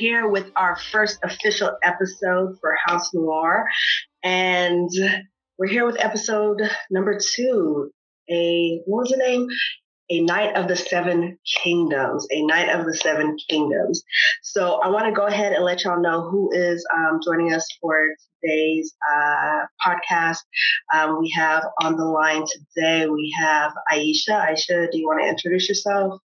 here with our first official episode for House Noir. And we're here with episode number two. A, what was the name? A Knight of the Seven Kingdoms. A Knight of the Seven Kingdoms. So I want to go ahead and let y'all know who is um, joining us for today's uh, podcast. Um, we have on the line today, we have Aisha. Aisha, do you want to introduce yourself?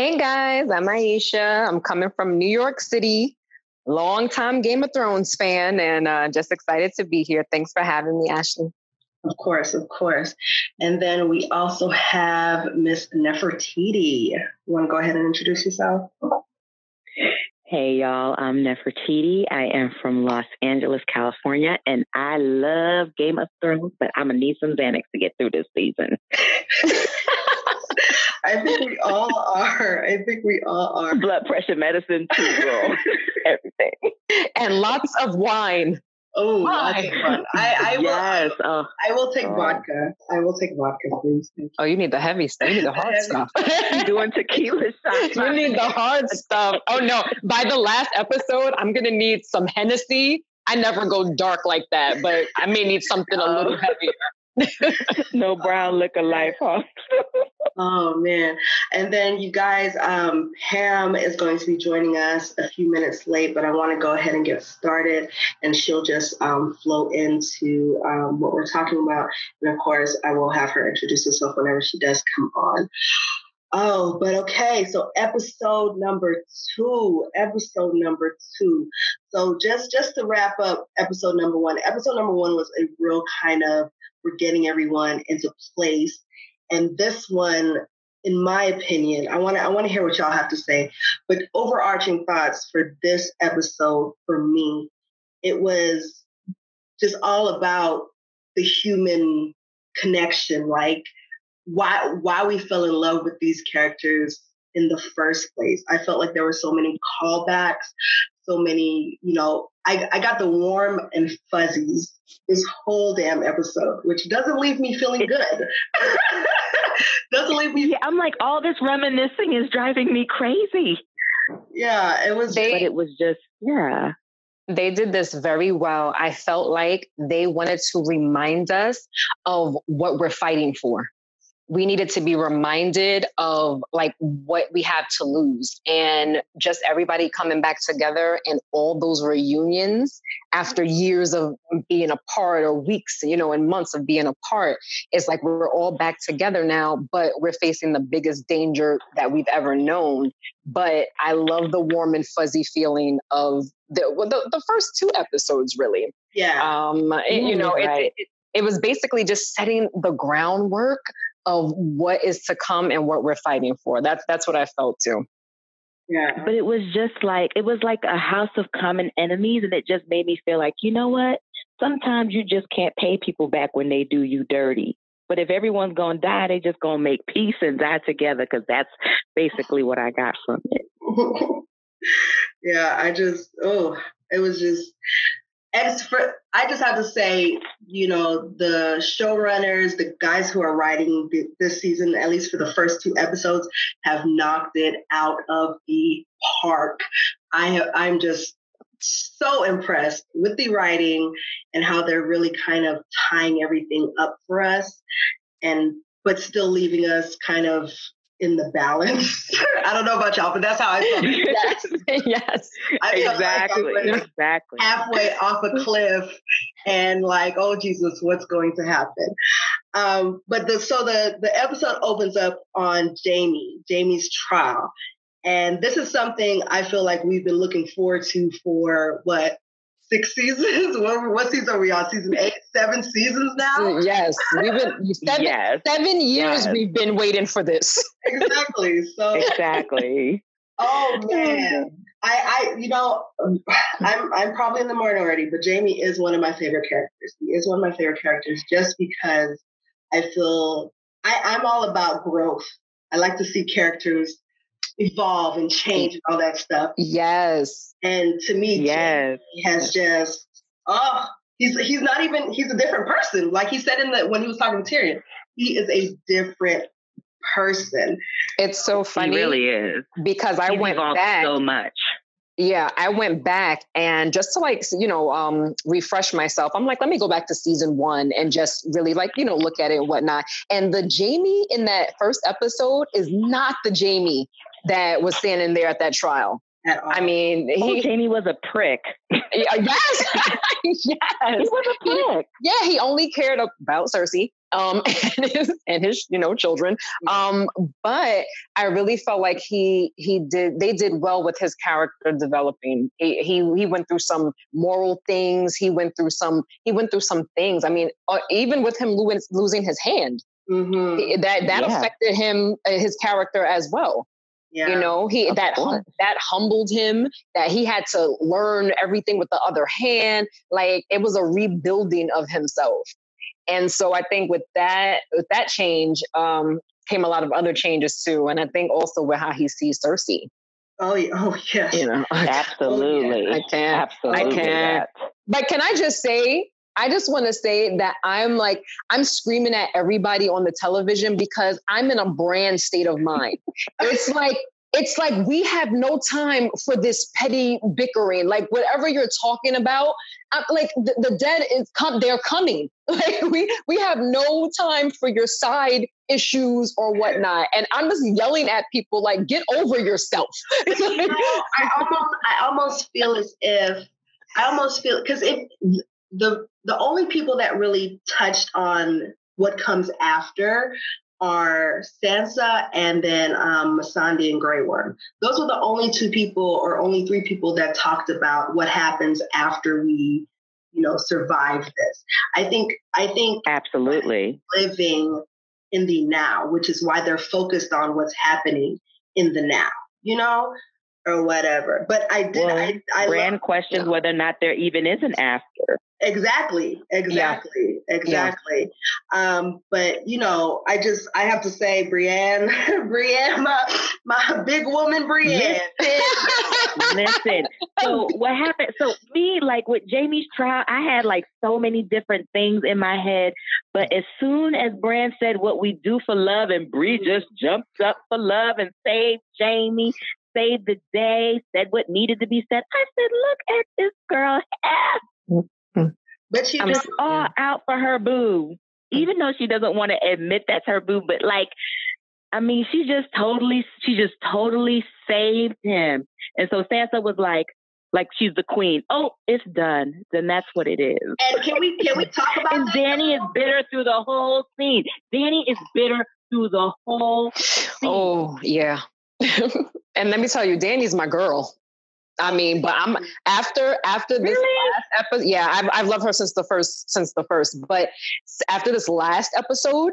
Hey guys, I'm Aisha. I'm coming from New York City. Long time Game of Thrones fan, and uh, just excited to be here. Thanks for having me, Ashley. Of course, of course. And then we also have Miss Nefertiti. You want to go ahead and introduce yourself? Hey y'all, I'm Nefertiti. I am from Los Angeles, California, and I love Game of Thrones, but I'm gonna need some Xanax to get through this season. I think we all are. I think we all are. Blood pressure medicine too, girl. Everything. And lots of wine. Oh, lots of fun. I, I will. yes. Oh, I will take Oh. vodka. I will take vodka, please. Thank Oh, you need the heavy stuff. You need the hard stuff. I'm doing tequila shots. you need the hard stuff. Oh no! By the last episode, I'm gonna need some Hennessy. I never go dark like that, but I may need something a little oh. heavier. no brown liquor life, huh? Oh man. And then you guys, um, Ham is going to be joining us a few minutes late, but I want to go ahead and get started and she'll just um, flow into um, what we're talking about. And of course, I will have her introduce herself whenever she does come on. Oh, but okay. So episode number two, episode number two. So just just to wrap up episode number one, episode number one was a real kind of we're getting everyone into place. And this one, in my opinion, I want to I want to hear what y'all have to say. But overarching thoughts for this episode for me, it was just all about the human connection, like why why we fell in love with these characters in the first place. I felt like there were so many callbacks, so many, you know, I, I got the warm and fuzzies this whole damn episode, which doesn't leave me feeling good. doesn't leave me Yeah, I'm like, all this reminiscing is driving me crazy. yeah, it was They- But it was just, yeah. they did this very well. I felt like they wanted to remind us of what we're fighting for. We needed to be reminded of like what we have to lose and just everybody coming back together and all those reunions after years of being apart or weeks, you know, and months of being apart. It's like we're all back together now, but we're facing the biggest danger that we've ever known. But I love the warm and fuzzy feeling of the well, the, the first two episodes really yeah. um it- you Mm, know it, right. it, it was basically just setting the groundwork of what is to come and what we're fighting for that's that's what i felt too yeah. But it was just like, it was like a house of common enemies. And it just made me feel like, you know what? Sometimes you just can't pay people back when they do you dirty. But if everyone's going to die, they just going to make peace and die together because that's basically what I got from it. yeah, I just oh, it was just as for I just have to say, you know, the showrunners, the guys who are writing th- this season, at least for the first two episodes, have knocked it out of the park. I I'm just so impressed with the writing and how they're really kind of tying everything up for us, and but still leaving us kind of in the balance. I don't know about y'all, but that's how I felt. yes yes I like exactly. was Exactly. halfway off a cliff and like, oh Jesus, what's going to happen? Um, but the so the the episode opens up on Jaime, Jaime's trial. And this is something I feel like we've been looking forward to for what six seasons? what, what season are we on? Season eight, seven seasons now? Mm, yes we've been seven, Yes. seven years Yes. we've been waiting for this exactly. So Exactly. Oh man, I, I, you know, I'm, I'm probably in the minority, but Jaime is one of my favorite characters. He is one of my favorite characters just because I feel I, I'm all about growth. I like to see characters evolve and change and all that stuff. yes And to me, Yes. Jaime has just, oh, he's he's not even he's a different person. Like he said in the when he was talking to Tyrion, he is a different person. it's so funny He really is. because i He's went evolved back so much. Yeah, I went back and just to like, you know, um, refresh myself, I'm like, let me go back to season one and just really like, you know, look at it and whatnot. And the Jaime in that first episode is not the Jaime that was standing there at that trial. I mean, he, oh, Jaime was a prick. yes, yes, he was a prick. He, yeah, he only cared about Cersei um, and his and his you know children. Um, but I really felt like he he did they did well with his character developing. He he, he went through some moral things. He went through some he went through some things. I mean, uh, even with him lo- losing his hand, mm-hmm. that that yeah. affected him uh, his character as well. Yeah, you know, he that hum, that humbled him. That he had to learn everything with the other hand. Like it was a rebuilding of himself. And so I think with that with that change um, came a lot of other changes too. And I think also with how he sees Cersei. Oh, yeah! oh yes. You know, absolutely. I can't. Absolutely. I can't. But can I just say, I just want to say that I'm like, I'm screaming at everybody on the television because I'm in a brand state of mind. it's like it's like we have no time for this petty bickering. Like whatever you're talking about, I'm, like the, the dead is come. They're coming. Like we we have no time for your side issues or whatnot. And I'm just yelling at people like, get over yourself. you know, I almost I almost feel as if I almost feel because if the the only people that really touched on what comes after are Sansa and then um, Missandei and Grey Worm. Those were the only two people or only three people that talked about what happens after we, you know, survive this. I think I think absolutely living in the now, which is why they're focused on what's happening in the now. You know, or whatever. But I did. Well, I, I Bran love, questions whether or not there even is an after. Exactly. Exactly. Yeah. Exactly. Yeah. Um, but you know, I just I have to say, Brienne, Brienne, my, my big woman, Brienne. Listen, listen. So what happened? So me, like with Jaime's trial, I had like so many different things in my head. But as soon as Bran said what we do for love, and Bree just jumped up for love and saved Jaime, saved the day, said what needed to be said. I said, look at this girl ass. But she just all out for her boo, even though she doesn't want to admit that's her boo. But like, I mean, she just totally, she just totally saved him. And so Sansa was like, like she's the queen. Oh, it's done. Then that's what it is. And can we can we talk about? and Dany is bitter through the whole scene. Dany is bitter through the whole. Scene. Oh yeah. and let me tell you, Dany's my girl. I mean, but I'm mm-hmm. after after this really? last episode. Yeah, I've I've loved her since the first since the first. But after this last episode,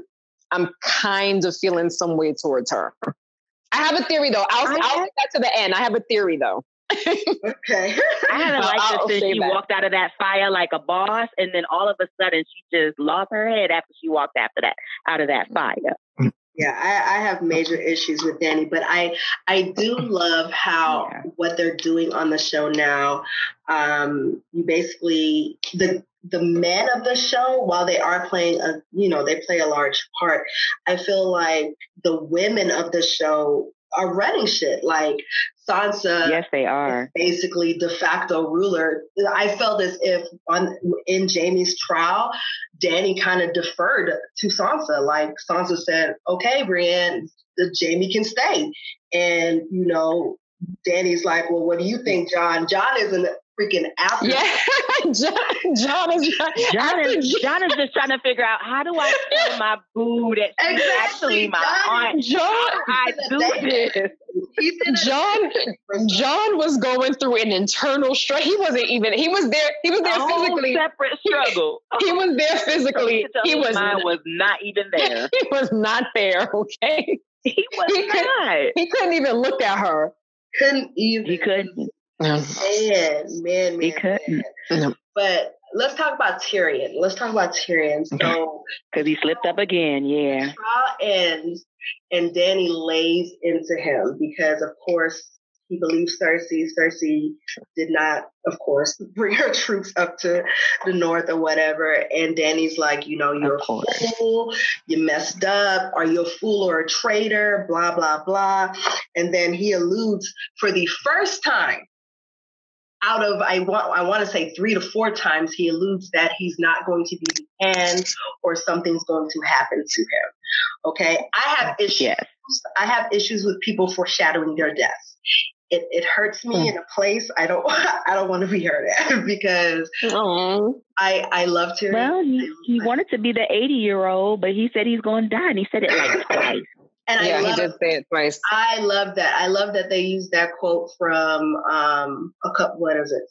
I'm kind of feeling some way towards her. I have a theory though. I'll I I'll get that to the end. I have a theory though. okay. I haven't liked it since she that. walked out of that fire like a boss, and then all of a sudden she just lost her head after she walked after that out of that mm. fire. Yeah, I, I, have major issues with Dany, but I I do love how yeah. what they're doing on the show now. Um, you basically the the men of the show, while they are playing a you know they play a large part, I feel like the women of the show are running shit. Like Sansa, yes, they are basically de facto ruler. I felt as if on in Jaime's trial, Dany kind of deferred to Sansa. Like Sansa said, "Okay, Brienne, the Jaime can stay," and you know, Dany's like, "Well, what do you think, Jon? Jon isn't freaking after. Yeah, John, Jon is Jon is Jon is just trying to figure out how do I tell my boo that she's exactly. actually my Jon, aunt. Jon, I do this. Jon, Jon was going through an internal struggle. He wasn't even. He was there. He was there a physically. separate struggle. He, was there physically. he was. Mine was not even there. He was not there. Okay. He was he not. Could, he couldn't even look at her. Couldn't even. He couldn't. Man, man, man. He couldn't. Man. But let's talk about Tyrion. Let's talk about Tyrion. So, because he slipped up again, yeah. Trial ends, and Dany lays into him because, of course, he believes Cersei. Cersei did not, of course, bring her troops up to the north or whatever. And Dany's like, you know, you're a fool. You messed up. Are you a fool or a traitor? Blah, blah, blah. And then he alludes for the first time out of I want I want to say three to four times he alludes that he's not going to be the end or something's going to happen to him. Okay, I have issues. Yes. I have issues with people foreshadowing their deaths. It, it hurts me mm. in a place I don't I don't want to be hurt at because Aww. I I love to. Well, he, he wanted to be the eighty year old, but he said he's going to die, and he said it like twice. And yeah, I love, he did say it twice. I love that. I love that they used that quote from um a couple. What is it?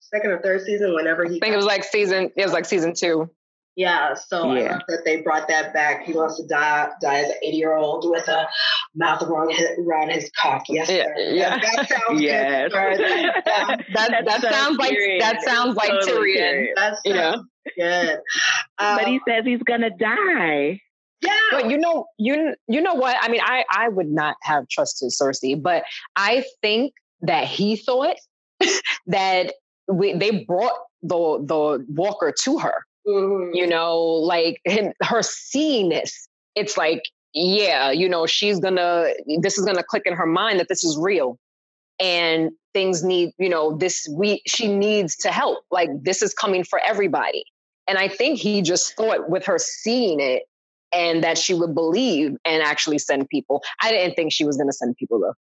Second or third season? Whenever he. I think it was like season. It was like season two. Yeah, so yeah. I love that they brought that back. He wants to die die as an 80 year old with a mouth around his, around his cock. Yes, yeah, yeah. That, sounds yes. that, that, that sounds like that sounds like Tyrion. That's yeah. good. Um, but he says he's gonna die. Yeah. But you know, you you know what? I mean, I I would not have trusted Cersei, but I think that he thought that we they brought the the walker to her. Mm-hmm. You know, like him, her seeing this, it's like, yeah, you know, she's gonna this is gonna click in her mind that this is real. And things need, you know, this we she needs to help. Like this is coming for everybody. And I think he just thought with her seeing it, and that she would believe and actually send people. I didn't think she was going to send people though.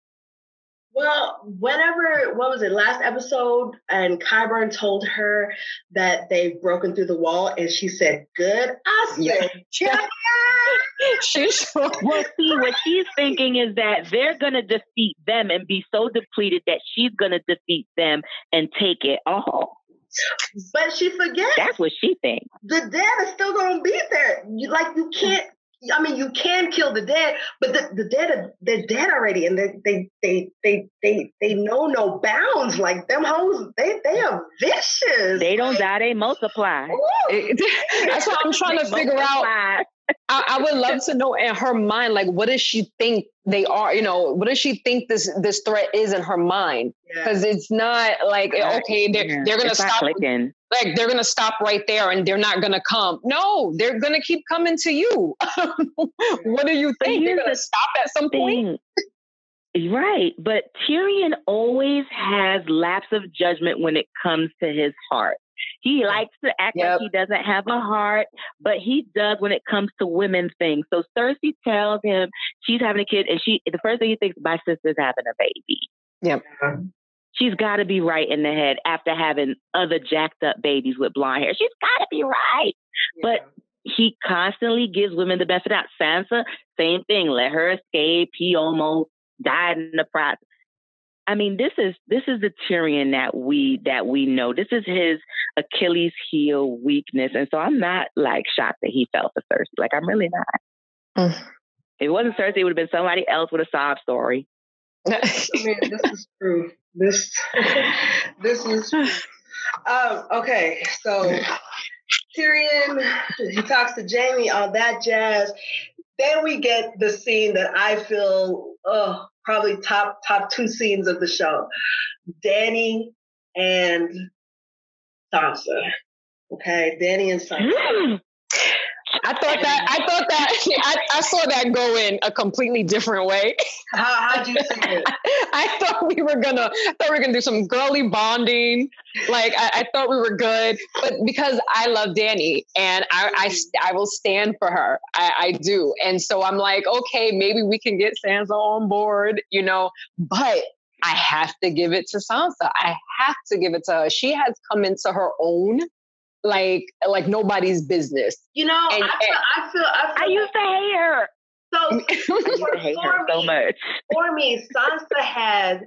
Well, whenever, what was it, last episode, and Qyburn told her that they've broken through the wall, and she said, Good. I said, yeah. she's Well, see, what she's thinking is that they're going to defeat them and be so depleted that she's going to defeat them and take it all. But she forgets. That's what she thinks. The dead is still going to be there. You, like you can't. I mean, you can kill the dead, but the, the dead are they're dead already, and they they they they they they know no bounds. Like them hoes, they they are vicious. They don't like, die; they multiply. That's what I'm trying to figure multiply. out. I, I, would love to know in her mind, like, what does she think they are? You know, what does she think this this threat is in her mind? Because yeah. it's not like eh, okay, they're yeah. they're gonna it's stop. Like they're gonna stop right there, and they're not gonna come. No, they're gonna keep coming to you. what do you think? They're gonna stop at some point. Right. But Tyrion always has lapse of judgment when it comes to his heart. He likes to act yep. like he doesn't have a heart, but he does when it comes to women things. So Cersei tells him she's having a kid, and she the first thing he thinks my sister's having a baby. Yep. She's got to be right in the head after having other jacked up babies with blonde hair. She's got to be right. Yeah. But he constantly gives women the benefit out. Sansa, same thing. Let her escape. He almost died in the process. I mean, this is this is the Tyrion that we that we know. This is his Achilles heel weakness, and so I'm not like shocked that he fell for Cersei. Like I'm really not. Mm. If it wasn't Cersei, it would have been somebody else with a sob story. I mean, this is true. This this is um, okay. So Tyrion he talks to Jaime all that jazz. Then we get the scene that I feel, oh, probably top top two scenes of the show. Dany and Sansa. Okay, Dany and Sansa. I thought that I thought that I, I, saw that go in a completely different way. How how'd you see it? I thought we were gonna I thought we were gonna do some girly bonding. Like I, I thought we were good, but because I love Dany and I I, mm-hmm. I will stand for her. I, I do, and so I'm like, okay, maybe we can get Sansa on board, you know. But I have to give it to Sansa. I have to give it to her. She has come into her own like like nobody's business. You know, and, I, feel, I, feel, I feel I used to hate her. So for, hate her so much. For me, Sansa has.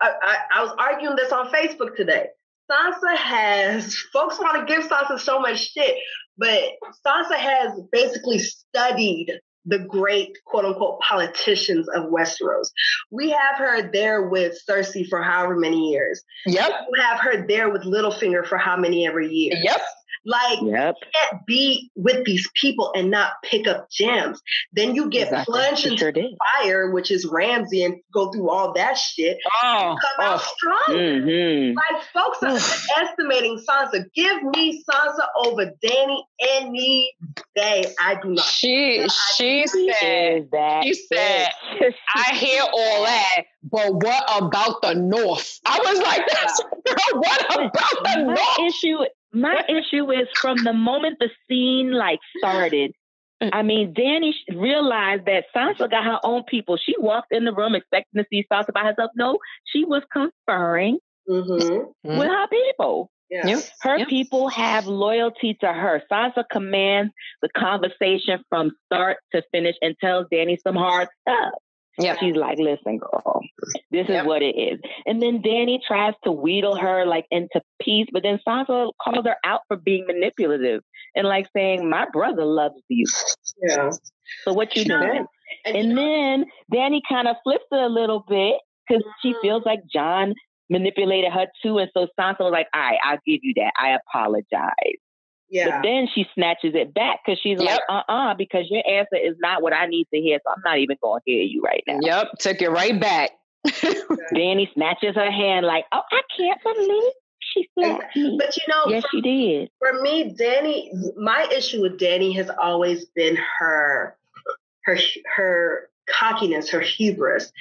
I, I, I was arguing this on Facebook today. Sansa has. Folks want to give Sansa so much shit, but Sansa has basically studied the great quote unquote politicians of Westeros. We have her there with Cersei for however many years. Yep. We have her there with Littlefinger for how many ever years. Yep. Like yep. you can't be with these people and not pick up gems. Then you get exactly. plunged into sure fire, which is Ramsay, and go through all that shit. Oh, come oh. out strong. Mm-hmm. Like folks are underestimating Sansa. Give me Sansa over Dany any day. I do not. She she said that she said I hear all that, but what about the North? I was like, that's, what about the my North? Issue, my issue is from the moment the scene like started. Mm. I mean, Dany realized that Sansa got her own people. She walked in the room expecting to see Sansa by herself. No, she was conferring mm-hmm. with her people. Yes. Her yep. people have loyalty to her. Sansa commands the conversation from start to finish and tells Dany some hard stuff. Yeah. She's like, listen, girl, this Yep. is what it is. And then Dany tries to wheedle her like into peace, but then Sansa calls her out for being manipulative and like saying, My brother loves you. Yeah. So what you doing? And, And then Dany kind of flips it a little bit because she Mhm. feels like Jon manipulated her too. And so Sansa was like, all right, I'll give you that. I apologize. Yeah. But then she snatches it back because she's Yep. like, uh uh because your answer is not what I need to hear. So I'm not even going to hear you right now. Yep, took it right back. Dany snatches her hand like, oh, I can't believe she slapped me. But you know, Yes, for, she did. for me, Dany, my issue with Dany has always been her, her, her cockiness, her hubris.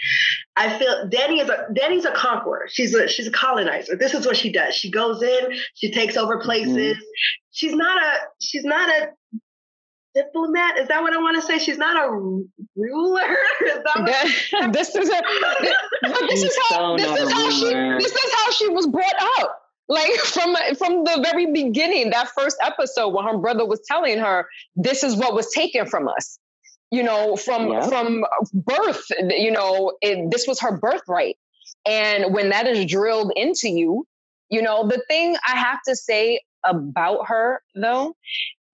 I feel Dany is a Dany's a conqueror. She's a she's a colonizer. This is what she does. She goes in, she takes over mm-hmm. places. She's not a she's not a diplomat. Is that what I want to say? She's not a ruler. Is that what- this is a, but this is how So this is a how she this is how she was brought up. Like from from the very beginning, that first episode when her brother was telling her this is what was taken from us. You know, from Yeah. from birth. You know, it, this was her birthright, and when that is drilled into you, you know, the thing I have to say about her though,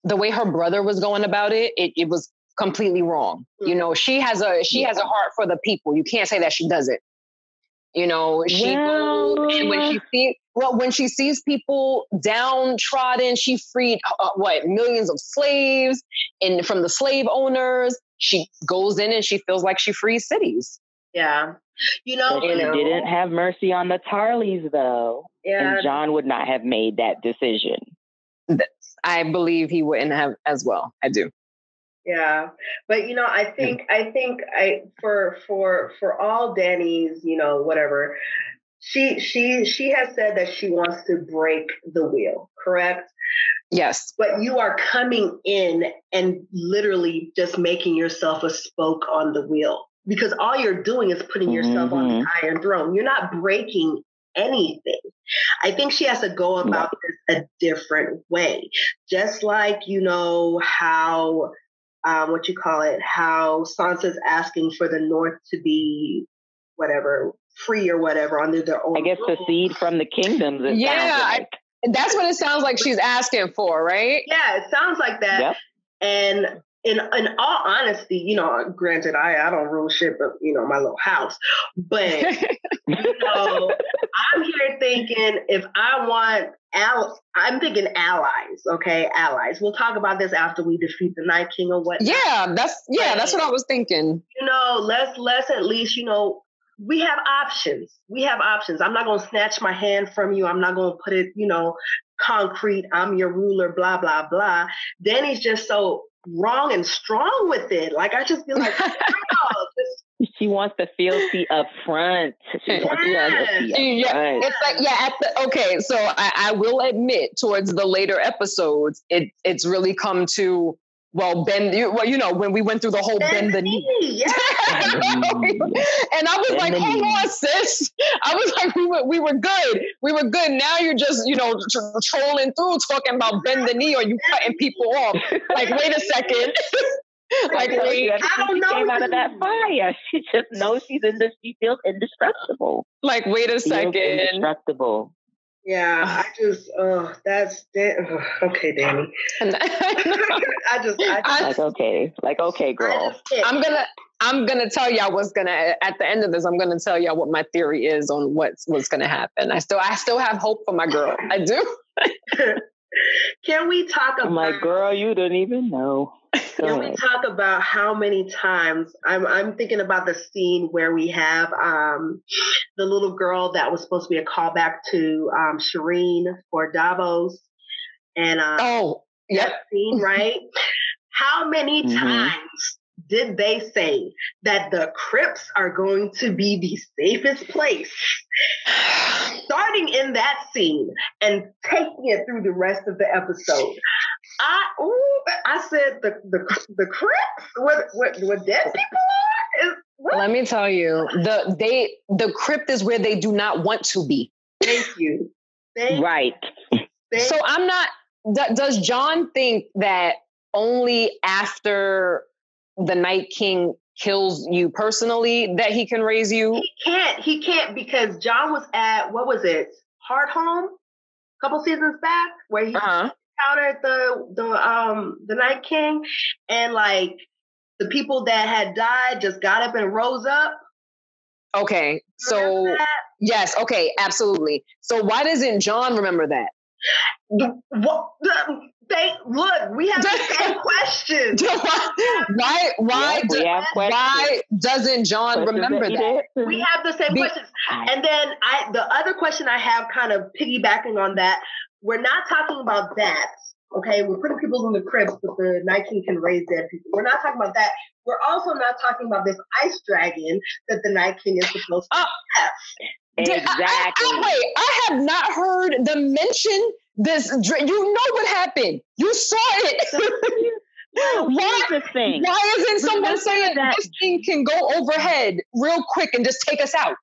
the way her brother was going about it, it, it was completely wrong. Mm. You know, she has a she has a heart for the people. You can't say that she doesn't. You know, she Well- goes and when she sees well when she sees people downtrodden, she freed uh, what millions of slaves and from the slave owners. She goes in and she feels like she frees cities. yeah. You know, But she you know, didn't have mercy on the Tarleys, though. yeah. And Jon would not have made that decision. I believe he wouldn't have as well. I do. Yeah, but you know, I think I think I for for for all Dany's, you know, whatever. She she she has said that she wants to break the wheel, correct? Yes. But you are coming in and literally just making yourself a spoke on the wheel because all you're doing is putting yourself on the iron throne. You're not breaking anything. I think she has to go about this a different way. Just like, you know, how, um, what you call it, how Sansa's asking for the North to be whatever, free or whatever under their own. I guess the seed from the kingdoms. It Yeah, sounds I- That's what it sounds like she's asking for, right? Yeah, it sounds like that. Yep. And in in all honesty, you know, granted, I I don't rule shit, but you know, my little house. But you know, I'm here thinking if I want al, I'm thinking allies. Okay, allies. We'll talk about this after we defeat the Night King or what. yeah, that's yeah, that's what I was thinking. You know, let's let's at least you know we have options. We have options. I'm not gonna snatch my hand from you. I'm not gonna put it, you know, concrete. I'm your ruler. Blah blah blah. Dany's just so wrong and strong with it. Like I just feel like, oh, girl, She wants the fealty up front. She wants the fealty up Yeah, front. it's like yeah. At the, okay, so I, I will admit, towards the later episodes, it it's really come to well, bend. You, well, you know, when we went through the whole bend the knee. Yeah. and I was Bend like, the hold on, sis. I was like, we were, we were good. We were good. Now you're just, you know, tr- trolling through talking about bend the knee or you cutting people off. Like, wait a second. like, I wait, you I don't she know came out of that fire. She just knows she's in this. She feels indestructible. like, wait a Feels second. indestructible. Yeah, I just, oh, that's that. ugh, okay, Dany. And- I just, I just, I- Like okay, like okay, girl. I'm gonna I'm gonna tell y'all what's gonna at the end of this. I'm gonna tell y'all what my theory is on what's what's gonna happen. I still I still have hope for my girl. I do. Can we talk about? I'm girl, you don't even know. Can we talk about how many times I'm I'm thinking about the scene where we have um the little girl that was supposed to be a callback to um Shireen for Davos and um, oh yep. that scene, right? how many mm-hmm. times did they say that the crypts are going to be the safest place? Starting in that scene and taking it through the rest of the episode. I ooh, I said the the the crypts what what what dead people are is what? Let me tell you, the they the crypt is where they do not want to be. Thank you. Thank right. Thank so I'm not. Does Jon think that only after the Night King kills you personally that he can raise you? He can't. He can't because Jon was at what was it? Hardhome, a couple seasons back, where he uh-huh. Encountered the the um the Night King, and like the people that had died just got up and rose up. Okay, so yes, okay, absolutely. So why doesn't Jon remember that? The, what, the, they look, we have the same question. why why do, why doesn't Jon questions remember that? that? We have the same Be- questions. And then I the other question I have kind of piggybacking on that, we're not talking about that. Okay, we're putting people in the crypts, but the Night King can raise dead people. We're not talking about that. We're also not talking about this ice dragon that the Night King is supposed to uh, have. Exactly. I, I, wait, I have not heard the mention this. You know what happened. You saw it. why, the thing. why isn't someone saying that this thing can go overhead real quick and just take us out?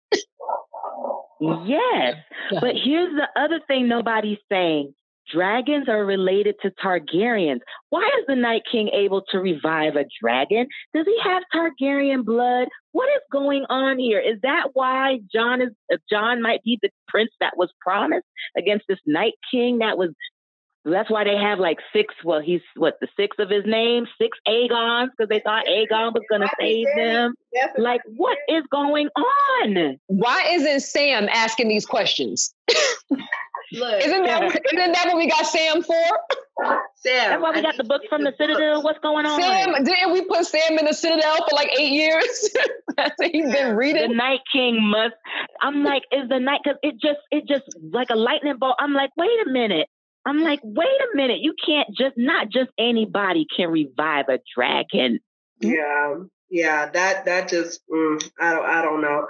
Yes. But here's the other thing nobody's saying. Dragons are related to Targaryens. Why is the Night King able to revive a dragon? Does he have Targaryen blood? What is going on here? Is that why Jon is uh, Jon might be the prince that was promised against this Night King that was that's why they have like six. Well, he's what the six of his name, six Aegons, because they thought Aegon was going to save them. Like, what is going on? Why isn't Sam asking these questions? Look, isn't that isn't that what we got Sam for? Sam. That's why we got the book from the Citadel. What's going on? Sam, didn't we put Sam in the Citadel for like eight years? That's what he's been reading. The Night King must. I'm like, is the night? Because it just, it just like a lightning bolt. I'm like, wait a minute. I'm like, wait a minute. You can't just not just anybody can revive a dragon. Yeah, yeah. That that just mm, I don't I don't know.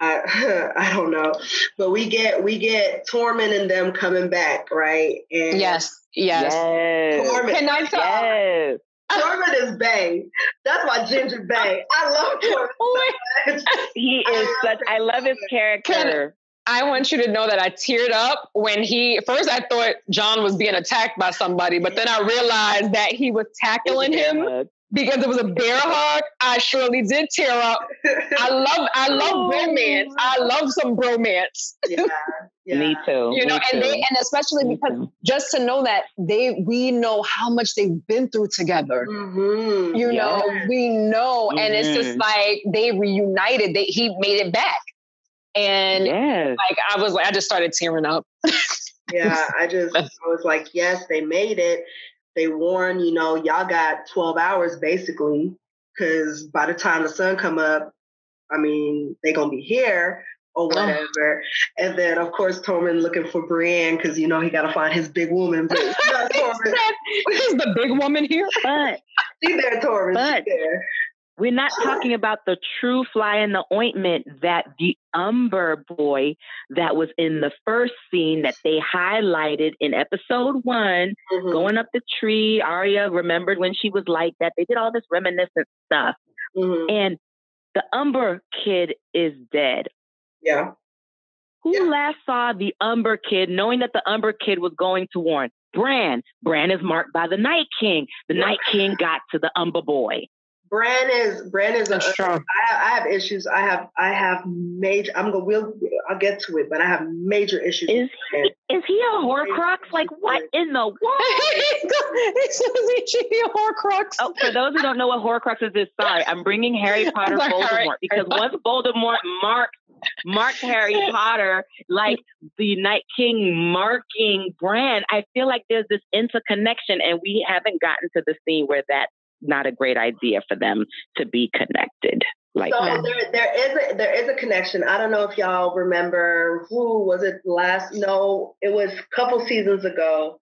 I, I don't know, but we get we get Tormund and them coming back, right? And yes, yes. yes. Tormund, Can I talk? Yes. Tormund is Bay. That's my Ginger Bay. I love Tormund. So he is such. I love his character. Can, I want you to know that I teared up when he first I thought Jon was being attacked by somebody, but then I realized that he was tackling him because it was a bear hug. I surely did tear up. I love I love oh. bromance. I love some bromance. Yeah. yeah. Me too. You know, Me and too. they and especially Me because too. just to know that they we know how much they've been through together. Mm-hmm. You yes. know, we know. Mm-hmm. And it's just mm-hmm. like they reunited. They he made it back. And yes. like I was like, I just started tearing up. yeah, I just I was like, yes, they made it they warn, you know, y'all got 12 hours basically, because by the time the sun come up, I mean, they gonna be here or whatever. And then of course Tormund looking for Brienne because you know he gotta find his big woman. But is the big woman here? But she's there, Tormund. But there. We're not talking about the true fly in the ointment that the Umber boy that was in the first scene that they highlighted in episode one, mm-hmm. going up the tree. Arya remembered when she was like that. They did all this reminiscent stuff. Mm-hmm. And the Umber kid is dead. Yeah. Who yeah. last saw the Umber kid knowing that the Umber kid was going to warn? Bran. Bran is marked by the Night King. The Night King got to the Umber boy. Bran is Bran is a, strong. I, I have issues. I have I have major. I'm gonna we'll I'll get to it, but I have major issues. Is he, is he a Horcrux? Like what in the world? is he a Horcrux? Oh, for those who don't know what Horcrux is, is sorry, I'm bringing Harry Potter Voldemort because once Voldemort marks mark Harry Potter like the Night King marking Bran. I feel like there's this interconnection, and we haven't gotten to the scene where that's not a great idea for them to be connected. Like so that. there, there is a there is a connection. I don't know if y'all remember who was it last? No, it was a couple seasons ago.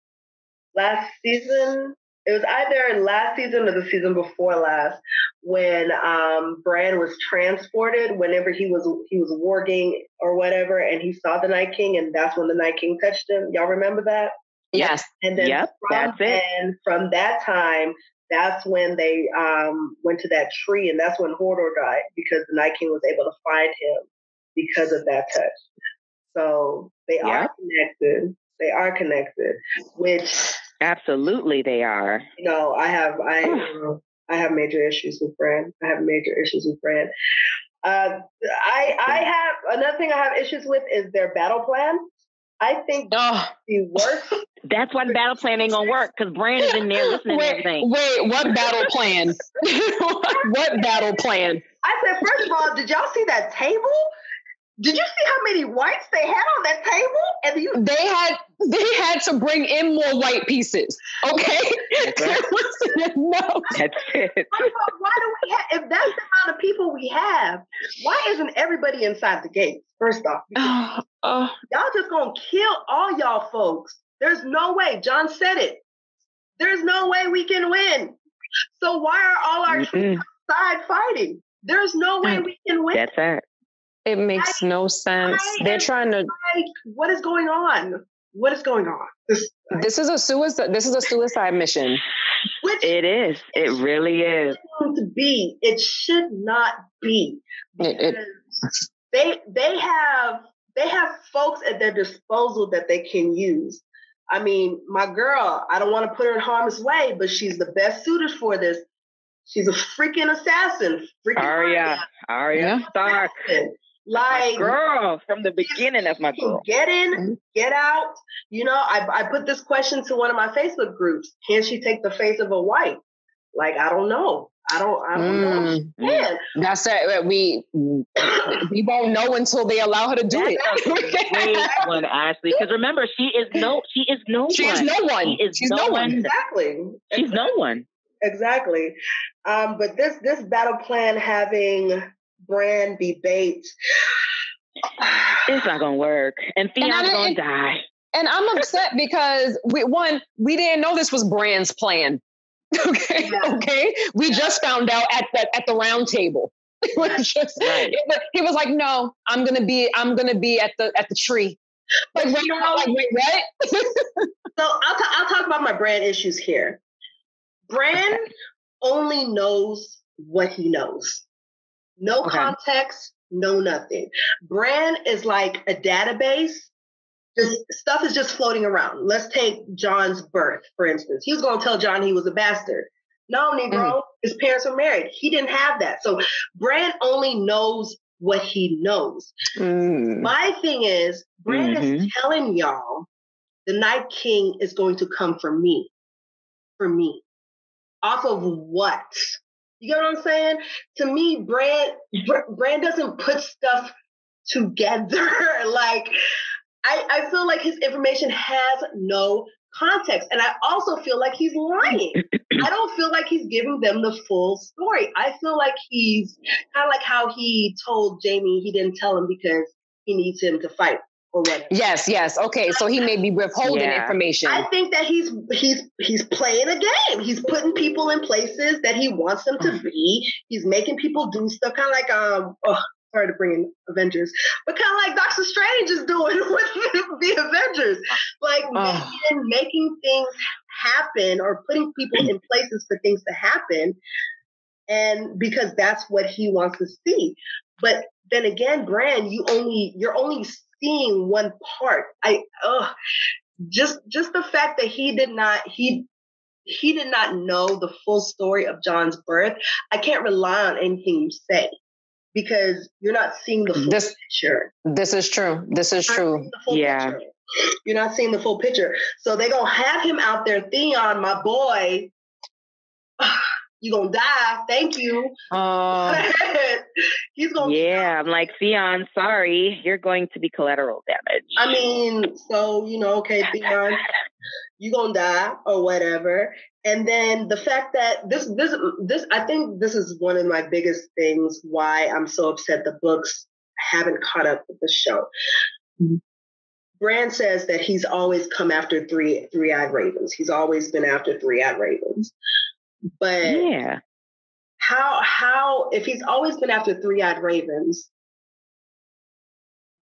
Last season, it was either last season or the season before last when um, Bran was transported. Whenever he was he was warging or whatever, and he saw the Night King, and that's when the Night King touched him. Y'all remember that? Yes. And then Yep, from that's it. then, from that time, that's when they um, went to that tree, and that's when Hodor died because the Night King was able to find him because of that touch. So they are connected. They are connected, which Absolutely, they are. you know, I have I I have major issues with Bran. I have major issues with Bran. Uh, I I have another thing I have issues with is their battle plan. I think Oh, the worst. That's why the battle plan ain't gonna work because Bran is in there listening to everything. wait, what battle plan? what battle plan? I said, first of all, did y'all see that table? Did you see how many whites they had on that table? And you They had they had to bring in more white pieces. Okay, That's there right. wasn't. That's it. First of all, why do we have, if that's the amount of people we have, why isn't everybody inside the gates? First off, because Oh, y'all just gonna kill all y'all folks. There's no way. Jon said it. There's no way we can win. So why are all our troops Mm-mm. outside fighting? There's no way mm. we can win. That's it. It makes no sense. I They're trying to. Like, what is going on? What is going on? This, This is a suicide. This is a suicide mission. which It is. It really is. to be. It should not be. It- it- they they have they have folks at their disposal that they can use. I mean, my girl, I don't want to put her in harm's way, but she's the best suited for this. She's a freaking assassin. Freaking Arya. Arya Yeah. Stark. assassin. My Like girl from the beginning. of my girl. Get in, get out. You know, I, I put this question to one of my Facebook groups. Can she take the face of a white? Like, I don't know. I don't, I don't know. Mm, She can. that's it. We we won't know until they allow her to do That's a great it. one, Ashley. Because remember, she is no, she is no She is one. no one. She is She's no no one. one. Exactly. She's no one. Exactly. Um, but this this battle plan having Bran be bait. It's not gonna work. And And I Theon's gonna didn't- die. And I'm upset because we one we didn't know this was Bran's plan. Okay, Yeah. okay. We just found out at the at the round table. Just Right. he was like, "No, I'm gonna be I'm gonna be at the at the tree." Like, wait, You know- like, wait, what? So I'll, ta- I'll talk about my Bran issues here. Bran only knows what he knows. No Okay. context, no nothing. Bran is like a database. Just stuff is just floating around. Let's take Jon's birth, for instance. He was going to tell Jon he was a bastard. No, Negro, his parents were married. He didn't have that. So Bran only knows what he knows. Mm. My thing is, Bran is Mhm. telling y'all the Night King is going to come for me. For me. Off of what? You get what I'm saying? To me, Bran, Br- Bran doesn't put stuff together. like, I, I feel like his information has no context. And I also feel like he's lying. I don't feel like he's giving them the full story. I feel like he's kind of like how he told Jaime he didn't tell him because he needs him to fight or whatever. Yes, yes. Okay, so he may be withholding Yeah. information. I think that he's he's he's playing a game. He's putting people in places that he wants them to be. He's making people do stuff, kind of like um. Oh, sorry to bring in Avengers, but kind of like Doctor Strange is doing with the Avengers, like Oh. making, making things happen or putting people in places for things to happen, and because that's what he wants to see. But then again, Bran, you only you're only seeing one part. I ugh, just just the fact that he did not he he did not know the full story of Jon's birth. I can't rely on anything you say because you're not seeing the full This- picture. this is true. This is true. seeing the full Yeah. picture. You're not seeing the full picture. So they're gonna have him out there, Theon, my boy. You gonna die. Thank you. Uh, He's gonna. Yeah, I'm like, Theon, sorry, you're going to be collateral damage. I mean, so you know, okay, Theon, you gonna die or whatever. And then the fact that this, this, this, I think this is one of my biggest things why I'm so upset the books haven't caught up with the show. Bran says that he's always come after three three eyed ravens. He's always been after three eyed ravens. But yeah, how how if he's always been after three eyed ravens,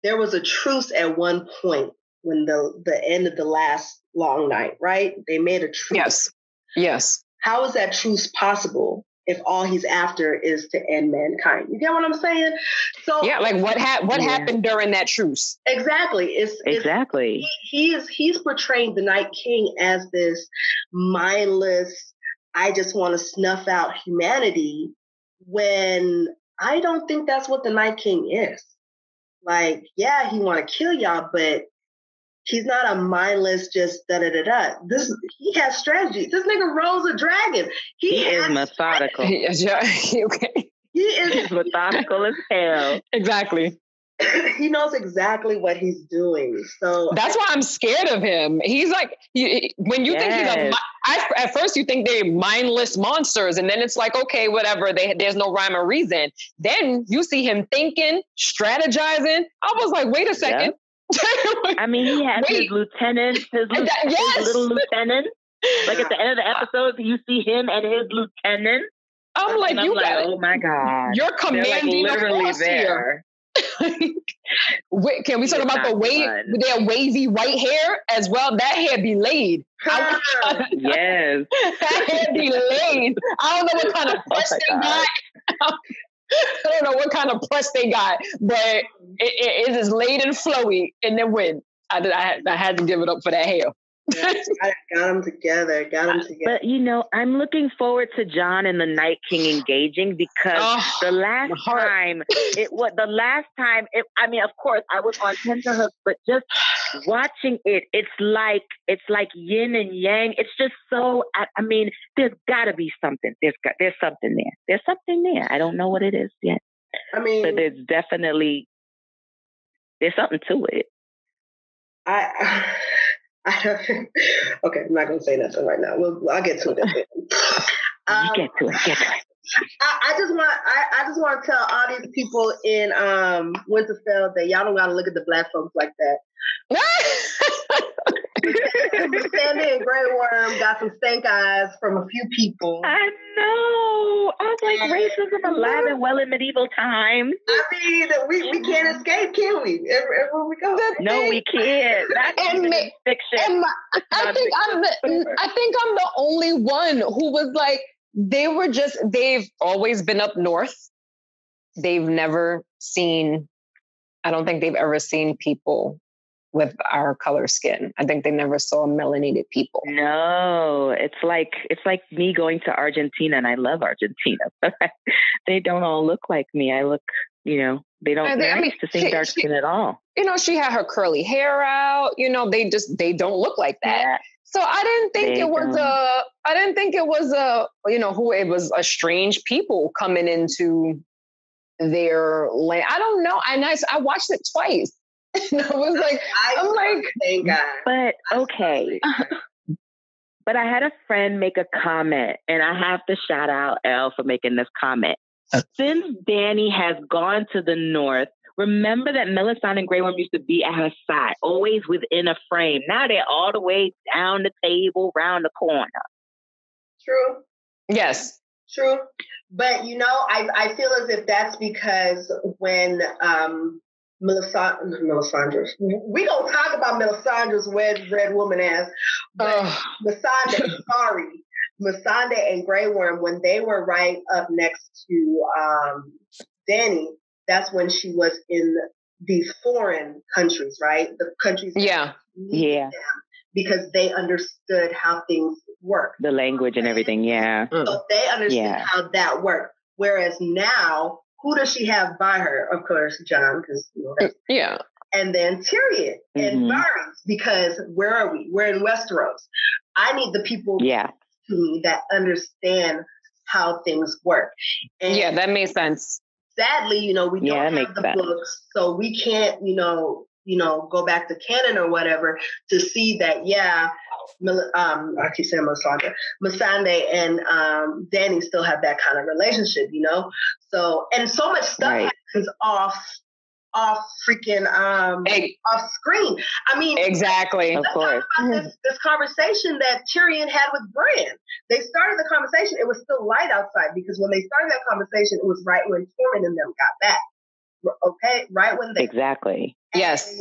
there was a truce at one point when the the end of the last long night, right? They made a truce. yes. Yes. How is that truce possible if all he's after is to end mankind? You get what I'm saying? So Yeah. Like what ha- what Yeah. happened during that truce? exactly, it's, it's exactly. he, he is he's portraying the Night King as this mindless, I just want to snuff out humanity when I don't think that's what the Night King is. Like, yeah, he want to kill y'all, but he's not a mindless just da da da da. This he has strategy. This nigga rolls a dragon. He, He is has- methodical. okay. He He's is methodical as hell. Exactly. he knows exactly what he's doing. So That's why I'm scared of him. He's like, he, when you think he's a, Yes. mi- I, at first you think they're mindless monsters, and then it's like, okay, whatever. They, there's no rhyme or reason. Then you see him thinking, strategizing. I was like, wait a second. I mean, he has his Wait. lieutenant, his, lieu- That- his yes. little lieutenant. Like at the end of the episode, you see him and his lieutenant. I'm uh, like, and I'm you like, got oh my god, You're they're like commanding a literally force here. There. Wait, can we talk about the wave, their wavy white hair as well? That hair be laid. I- Yes, that hair be laid. I don't know what kind of Oh press my they got. I don't know what kind of press they got, but it, it, it is laid and flowy in the wind. I, did- I, I had to give it up for that hair. I got them together. Got them uh, together. but you know, I'm looking forward to Jon and the Night King engaging because Oh, the last time it was the last time it i mean of course i was on tenterhooks but just watching it it's like it's like yin and yang. It's just so i, I mean there's got to be something. There's got there's something there. There's something there. I don't know what it is yet. I mean, but there's definitely there's something to it. I, I okay, I'm not gonna say nothing right now. We'll, I'll get to it. at the end. Um, get to it get to it I, I just want I, I just want to tell all these people in um Winterfell that y'all don't gotta look at the black folks like that. Sandy and Grey Worm got some stank eyes from a few people. i know i was like racism alive and well in medieval times I mean, we, we can't mm-hmm. escape, can we? Everywhere we go. no we can't That's And even ma- in fiction And my, I think I'm the. I think I'm the only one who was like they were just they've always been up north. They've never seen I don't think they've ever seen people with our color skin. I think they never saw melanated people. No, it's like it's like me going to Argentina, and I love Argentina. But they don't all look like me. I look, you know, they don't. I They're I mean, used to she- dark skin at all. You know, she had her curly hair out. You know, they just they don't look like that. Yeah. So I didn't think They it was don't. a I didn't think it was a you know who it was a strange people coming into their land. I don't know. And I I watched it twice. And I was like, I I'm like, thank God. But okay. but I had a friend make a comment, and I have to shout out Elle for making this comment. Since Dany has gone to the north, remember that Melisandre and Grey Worm used to be at her side, always within a frame. Now they're all the way down the table, round the corner. True. yes, True. But you know, I, I feel as if that's because when um Melisandre, Melisandre, we gonna talk about Melisandre's red red woman ass, but Ugh. Missandei, sorry, Missandei and Grey Worm, when they were right up next to um Dany, that's when she was in these foreign countries, right? The countries yeah, Yeah. them because they understood how things work. The language and everything, yeah. So they understood Yeah. how that worked. Whereas now, who does she have by her? Of course, Jon, because you know, yeah. and then Tyrion and Mhm. Varys, because where are we? We're in Westeros. I need the people Yeah. to me that understand how things work. And yeah, that makes sense. Sadly, you know, we don't have the sense. books, so we can't, you know, you know, go back to canon or whatever to see that, yeah, um, I keep saying Missandei, Missandei and um, Dany still have that kind of relationship, you know? So, and so much stuff right. happens off off freaking um off screen. I mean exactly of course. This, this, conversation that Tyrion had with Bran. They started the conversation, it was still light outside because when they started that conversation, it was right when Tormund and them got back. Okay, right when they Exactly. Yes.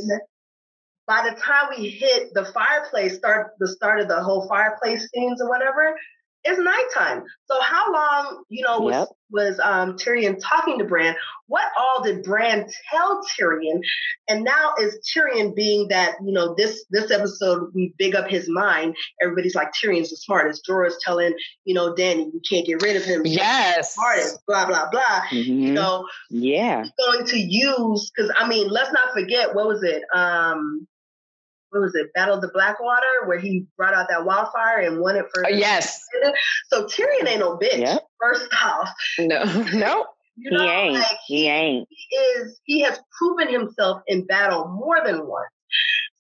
By the time we hit the fireplace, start the start of the whole fireplace scenes or whatever, it's nighttime. So how long, you know, was yep. was um, Tyrion talking to Bran? What all did Bran tell Tyrion? And now is Tyrion being that, you know, this this episode we big up his mind. Everybody's like Tyrion's the smartest. Jorah's telling, you know, Dany, you can't get rid of him. Yes. Smartest, blah, blah, blah. Mm-hmm. You know, yeah. going to use because I mean, let's not forget what was it? Um what was it, Battle of the Blackwater, where he brought out that wildfire and won it for. Uh, yes. So Tyrion ain't no bitch. Yep. First off. No. No. You know, he ain't. Like, he ain't. He is. He has proven himself in battle more than once.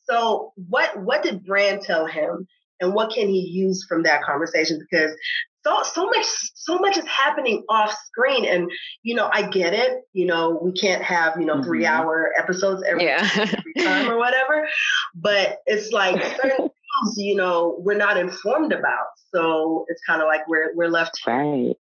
So what what did Bran tell him, and what can he use from that conversation? Because so so much so much is happening off screen and you know i get it you know we can't have you know mm-hmm. three hour episodes every, yeah. every time or whatever but it's like certain things you know we're not informed about so it's kind of like we're we're left right.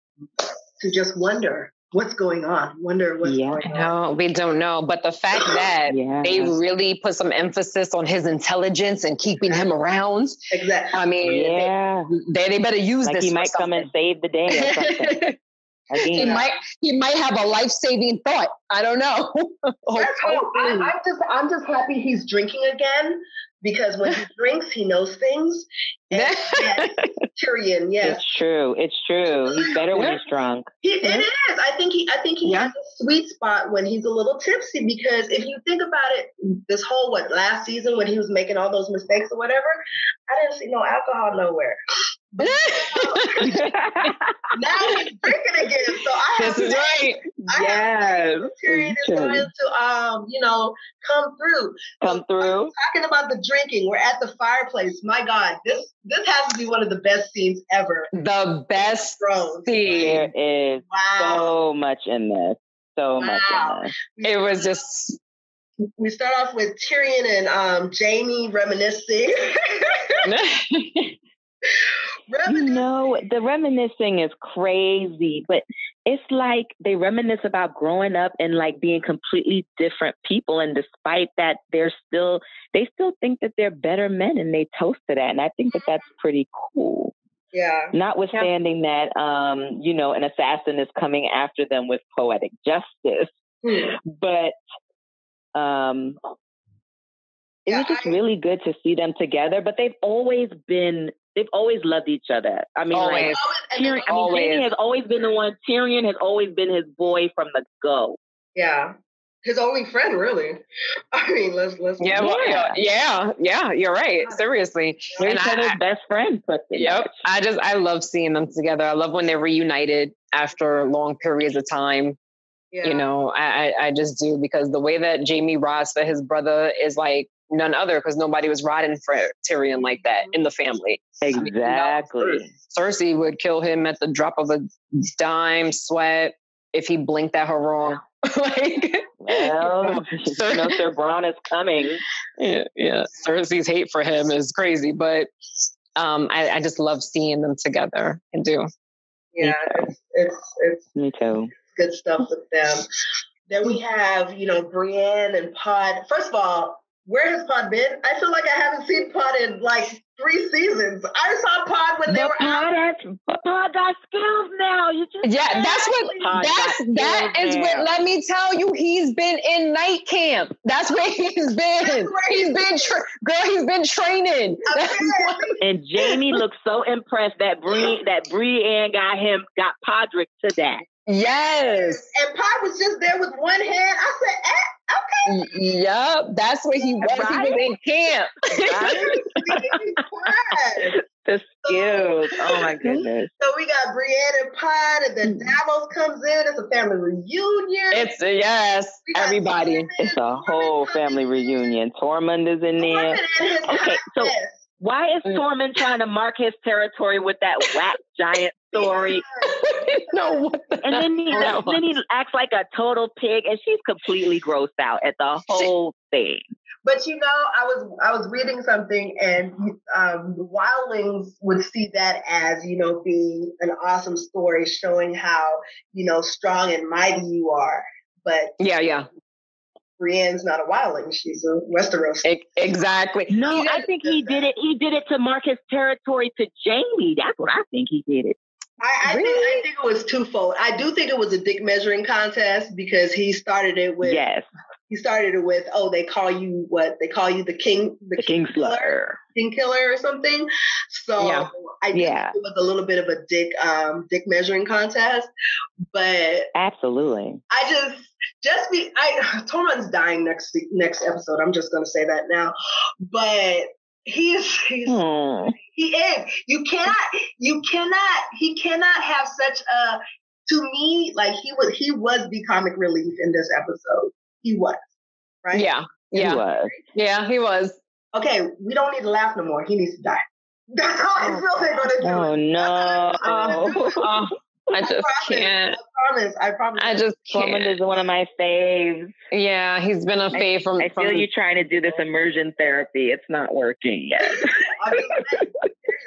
to just wonder what's going on. Wonder what's yeah. going on. No, we don't know. But the fact that yeah. they really put some emphasis on his intelligence and keeping him around. Exactly. I mean, yeah. they, they better use like this. He might come and save the day or something. he might he might have a life saving thought. I don't know. Oh, I, I'm just I'm just happy he's drinking again because when he drinks, he knows things. And yes, Tyrion, yes. It's true. It's true. He's better when he's drunk. He, it is. I think he. I think he yeah. has a sweet spot when he's a little tipsy because if you think about it, this whole what last season when he was making all those mistakes or whatever, I didn't see no alcohol nowhere. now he's drinking again. So I That's have right. I yes. Tyrion is going to um, you know, come through. Come through. talking about the drinking. We're at the fireplace. My God, this this has to be one of the best scenes ever. The best Thrones. scene. There is wow. so much in this. So wow. much in this. It was just we start off with Tyrion and um, Jaime reminiscing. you know, the reminiscing is crazy, but it's like they reminisce about growing up and like being completely different people. And despite that, they're still, they still think that they're better men and they toast to that. And I think that that's pretty cool. Yeah. Notwithstanding yeah. that, um, you know, an assassin is coming after them with poetic justice. Hmm. But um, it yeah, was just I, really good to see them together. But they've always been they've always loved each other. I mean, always. like Tyrion, I mean, always. Tyrion has always been the one. Tyrion has always been his boy from the go. Yeah, his only friend, really. I mean, let's let's. Yeah, well, yeah, yeah, yeah. You're right. Seriously, they're each other's best friends. Yep. I just I love seeing them together. I love when they're reunited after long periods of time. Yeah. You know, I I just do because the way that Jaime Ross for his brother is like none other because nobody was riding for Tyrion like that in the family. Exactly. I mean, Cersei would kill him at the drop of a dime sweat if he blinked at her wrong. like, well, Cer- you know, Sir Bronn is coming. Yeah, yeah. Cersei's hate for him is crazy, but um, I, I just love seeing them together and do. Yeah, it's, it's, it's me too. Good stuff with them. Then we have, you know, Brienne and Pod. First of all, where has Pod been? I feel like I haven't seen Pod in like three seasons. I saw Pod when they were Pod out. Has, Pod got skills now. You just yeah, that's what Pod that's that is now. what. Let me tell you, he's been in night camp. That's where he's been. he's been tra- girl. He's been training. and Jaime looks so impressed that Bree that Brienne got him got Podrick to that. Yes. And Pod was just there with one hand. I said, eh Okay. Yep, that's where he was. Right? He was in camp. the skills. Oh my goodness. So we got Brienne and Pod, and then hmm. Davos comes in. It's a family reunion. It's a, yes, everybody. It's a whole family reunion. Tormund is in there. Okay, so why is mm. Tormund trying to mark his territory with that whack giant story? no, what the and then he, then he acts like a total pig, and she's completely grossed out at the whole thing. But you know, I was I was reading something, and um, wildlings would see that as you know being an awesome story, showing how you know strong and mighty you are. But yeah, yeah, Brienne's not a wildling; she's a Westeros. Exactly. No, I think he did it. He did it to mark his territory to Jaime. That's what I think he did it. I, I, really? think, I think it was twofold. I do think it was a dick measuring contest because he started it with yes he started it with, oh, they call you what? They call you the king, the, the king killer, king killer or something. So yeah. I think yeah. it was a little bit of a dick, um, dick measuring contest. But absolutely, I just, just be, I Tormund's dying next next episode. I'm just gonna say that now. But he's, he's hmm. he is. You cannot, you cannot, he cannot have such a. To me, like he was, he was the comic relief in this episode he was, right? Yeah. Yeah. He was. Yeah, he was. Okay, we don't need to laugh no more. He needs to die. That's how I oh, feel they're gonna do oh, no. Oh, I just I can't. I promise. I promise. I just can't. Woman is one of my faves. Yeah, he's been a fave I, from. I feel you trying to do this immersion therapy. It's not working yet.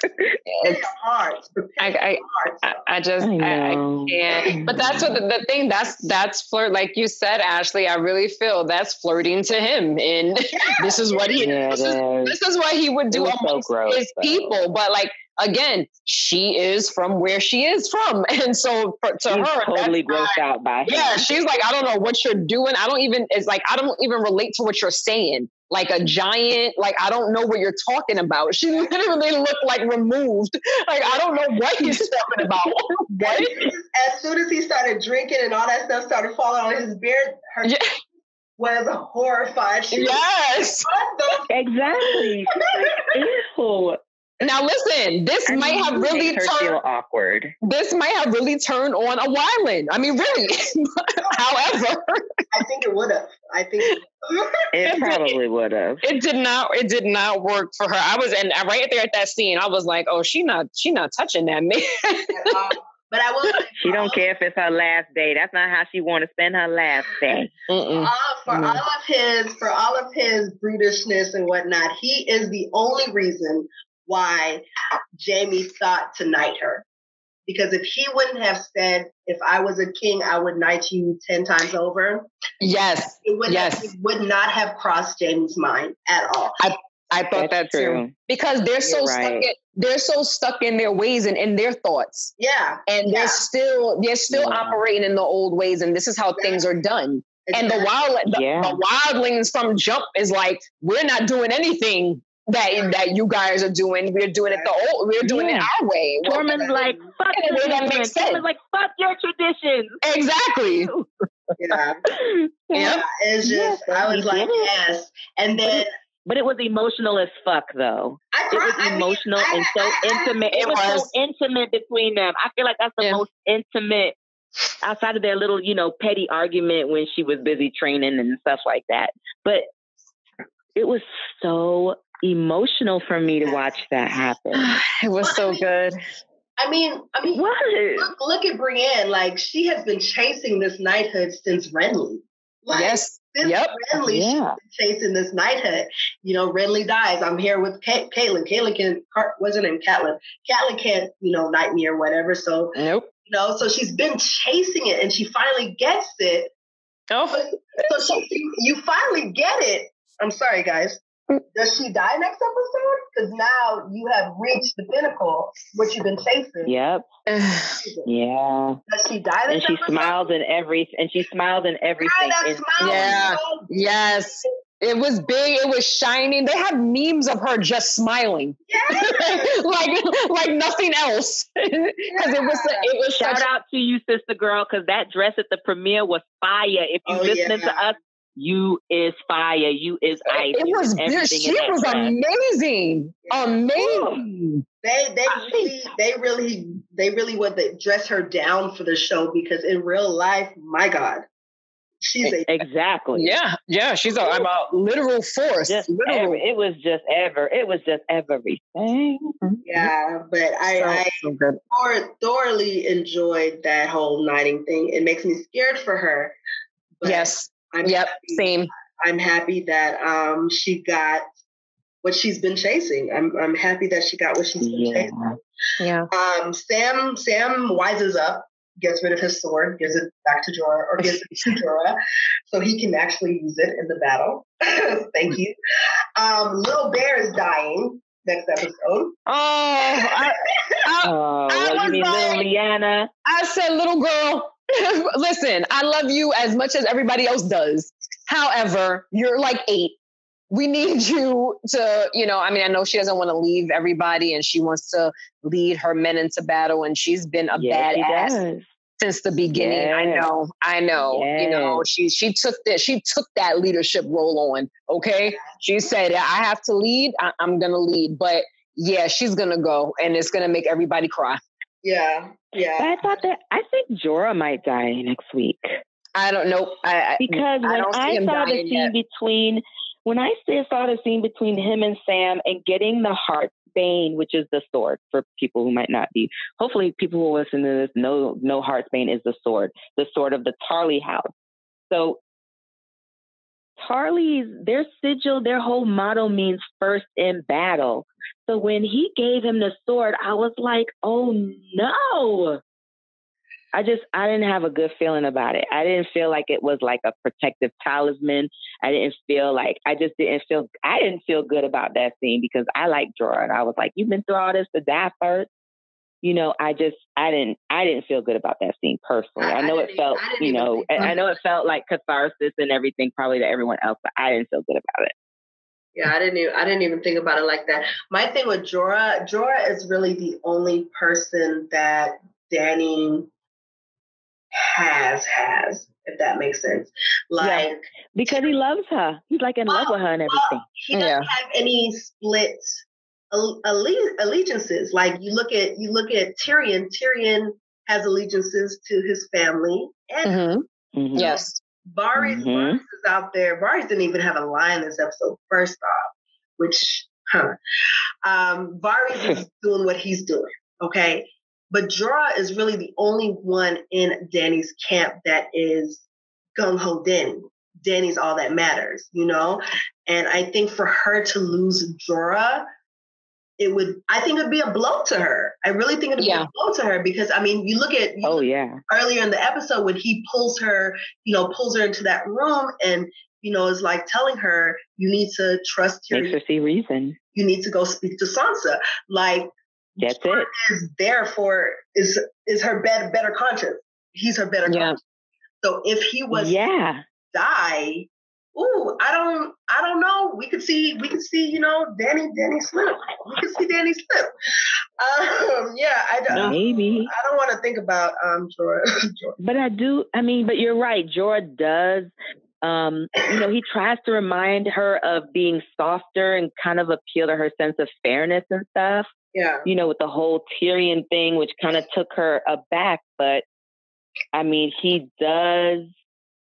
it's hard. I, I, I, just I, I, can't. But that's what the, the, thing. That's that's flirt. Like you said, Ashley. I really feel that's flirting to him, and yeah. this is what he. Yeah, this, is, this, is, what he would do amongst so gross, his though. people. But like again, she is from where she is from, and so for, to she's her, totally grossed out by. him. Yeah, she's like, I don't know what you're doing. I don't even. It's like I don't even relate to what you're saying like a giant. Like I don't know what you're talking about. She literally looked like removed. Like I don't know what he's talking about. what? As soon as he started drinking and all that stuff started falling on his beard, her yeah. was horrified. She yes, was, exactly. Ew. Now listen, this I might mean, have really turned awkward. This might have really turned on a wildling. I mean, really. However, I think it would have. I think it, it probably would have. It did not. It did not work for her. I was, and right there at that scene, I was like, "Oh, she not. She not touching that man." But I will. she don't care if it's her last day. That's not how she want to spend her last day. Uh, for mm. all of his, for all of his brutishness and whatnot, he is the only reason why Jaime thought to knight her. Because if he wouldn't have said, if I was a king, I would knight you 10 times over. Yes. It would, yes. It would not have crossed Jaime's mind at all. I, I thought That's that true. too. Because they're so right. stuck in, they're so stuck in their ways and in their thoughts. Yeah. And yeah. they're still they're still yeah. operating in the old ways and this is how things are done. Exactly. And the wild the, yeah. the wildlings from jump is like, we're not doing anything that that you guys are doing. We're doing it the old. We're doing yeah. it our way. Tormund's like fuck in a way that makes sense. Tormund's like fuck your traditions. Exactly. yeah. yeah. It's just yes, I was like yes, and then. But it was emotional as fuck, though. I, it was emotional I mean, and so I, intimate. it, it was, was, so intimate between them. I feel like that's the yeah. most intimate outside of their little, you know, petty argument when she was busy training and stuff like that. But it was so emotional for me to watch that happen. it was so good. I mean, I mean, what? Look, look at Brienne. Like she has been chasing this knighthood since Renly. Like, yes. Since yep. Renly, yeah. chasing this knighthood. You know, Renly dies. I'm here with Kate, Catelyn. Catelyn can, what's her name? Catelyn. Catelyn can't, you know, knight me or whatever. So, nope. You know, so she's been chasing it, and she finally gets it. Oh. So she, you, you finally get it. I'm sorry, guys. Does she die next episode? Because now you have reached the pinnacle, what you've been chasing. Yep. yeah. Does she die? and she episode? smiles in every, and she smiled in everything. yeah. Yes. It was big. It was shining. They had memes of her just smiling, yes. like like nothing else. Because yeah. it was it was shout such... out to you, sister girl, because that dress at the premiere was fire. If you oh, listening yeah. to us you is fire, you is ice. It was everything she was dress. amazing. Yeah. Amazing. They they really they really they really would they dress her down for the show because in real life, my God, she's a exactly. Yeah, yeah. She's a, I'm a literal force. Just literal. every, it was just ever. It was just everything. Mm-hmm. yeah. But I, So- I so thor- thoroughly enjoyed that whole knighting thing. It makes me scared for her. but Yes. I'm Yep. happy- Same. I'm happy that um she got what she's been chasing. I'm I'm happy that she got what she's been Yeah. chasing. Yeah. Um, Sam Sam wises up, gets rid of his sword, gives it back to Jorah, or gives it to Jorah, so he can actually use it in the battle. Thank you. Um, Little Bear is dying next episode. Oh, I, I, Oh, I well, was you mean like- little Rihanna? I said, little girl, listen, I love you as much as everybody else does. However, you're like eight. We need you to, you know, I mean, I know she doesn't want to leave everybody and she wants to lead her men into battle and she's been a Yes, badass since the beginning. I know, I know. You know, she she took that she took that leadership role on. Okay, she said, "I have to lead. I, I'm gonna lead." But yeah, she's gonna go, and it's gonna make everybody cry. Yeah, But yeah. I thought that I think Jorah might die next week I don't know. I, I because I when don't see I, saw the scene yet. between when I see- saw the scene between him and Sam and getting the heart bane, which is the sword for people who might not be. Hopefully, people who listen to this know know Heartsbane is the sword, the sword of the Tarly house. So Tarly's their sigil, their whole motto means first in battle. So when he gave him the sword, I was like, oh no. I just I didn't have a good feeling about it. I didn't feel like it was like a protective talisman. I didn't feel like I just didn't feel I didn't feel good about that scene because I like drawing. I was like, You've been through all this to die first. You know, I just I didn't I didn't feel good about that scene personally. I- I, I know it felt, I didn't you know, and I know it felt like catharsis and everything probably to everyone else, but I didn't feel good about it. Yeah, I didn't even I didn't even think about it like that. My thing with Jorah, Jorah is really the only person that Dany has has, if that makes sense. Like Because he loves her. He's like in love with her and everything. he doesn't Yeah. have any split alle- alle- allegiances. Like you look at you look at Tyrion. Tyrion has allegiances to his family, and Mhm. Mhm. Yes. Varys, Mhm. Varys is out there. Varys didn't even have a line this episode. First off, which huh. Um, Varys is doing what he's doing. Okay. But Jorah is really the only one in Dany's camp that is gung ho Dany. Dany's all that matters, you know? And I think for her to lose Jorah, it would, I think it'd be a blow to her. I really think it'd Yeah. be a blow to her because, I mean, you look at, you Oh yeah. earlier in the episode when he pulls her, you know, pulls her into that room and, you know, is like telling her, you need to trust your, Makes her see reason. you need to go speak to Sansa. Like, That's it. is there for is is her better better conscience. He's her better Yeah. conscience. So if he was yeah. die, ooh, I don't I don't know. We could see we could see, you know, Dany Dany slip. We could see Dany slip. Um yeah, I don't Maybe. I don't want to think about um Jorah. Jorah. But I do. I mean, but you're right. Jorah does. Um, you know, he tries to remind her of being softer and kind of appeal to her sense of fairness and stuff. Yeah. You know, with the whole Tyrion thing, which kind of took her aback. But I mean, he does.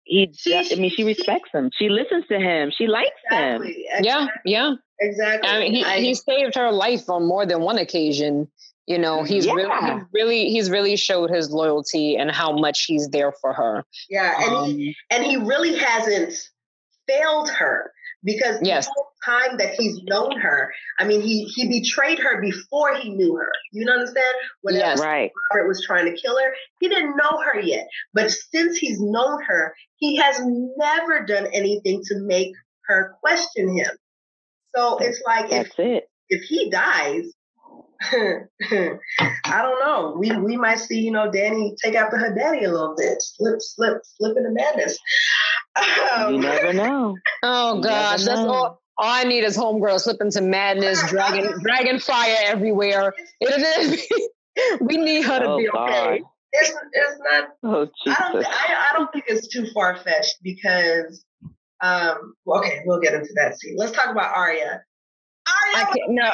He. She- does, I mean, she she- respects him. She listens to him. She likes him. Exactly. Yeah. Yeah. Exactly. I mean, he, I- he saved her life on more than one occasion. You know, he's really, Yeah. he's really, he's really showed his loyalty and how much he's there for her. yeah, and he Um, and he really hasn't failed her because Yes. the whole time that he's known her, I mean, he he betrayed her before he knew her. You understand? When Yes. Right. Robert was trying to kill her, he didn't know her yet. But since he's known her, he has never done anything to make her question him. So it's like if it. if he dies. I don't know. We we might see, you know, Dany take after her daddy a little bit, slip, slip, slip into madness. Um, You never know. Oh You gosh, never that's know. all. All I need is homegirl slip into madness, dragon, dragon fire everywhere. It is. we need her to Oh be God. okay. it's it's not. Oh I don't. Jesus. I, I don't think it's too far fetched because Um, okay, we'll get into that scene. Let's talk about Arya. I can't, no,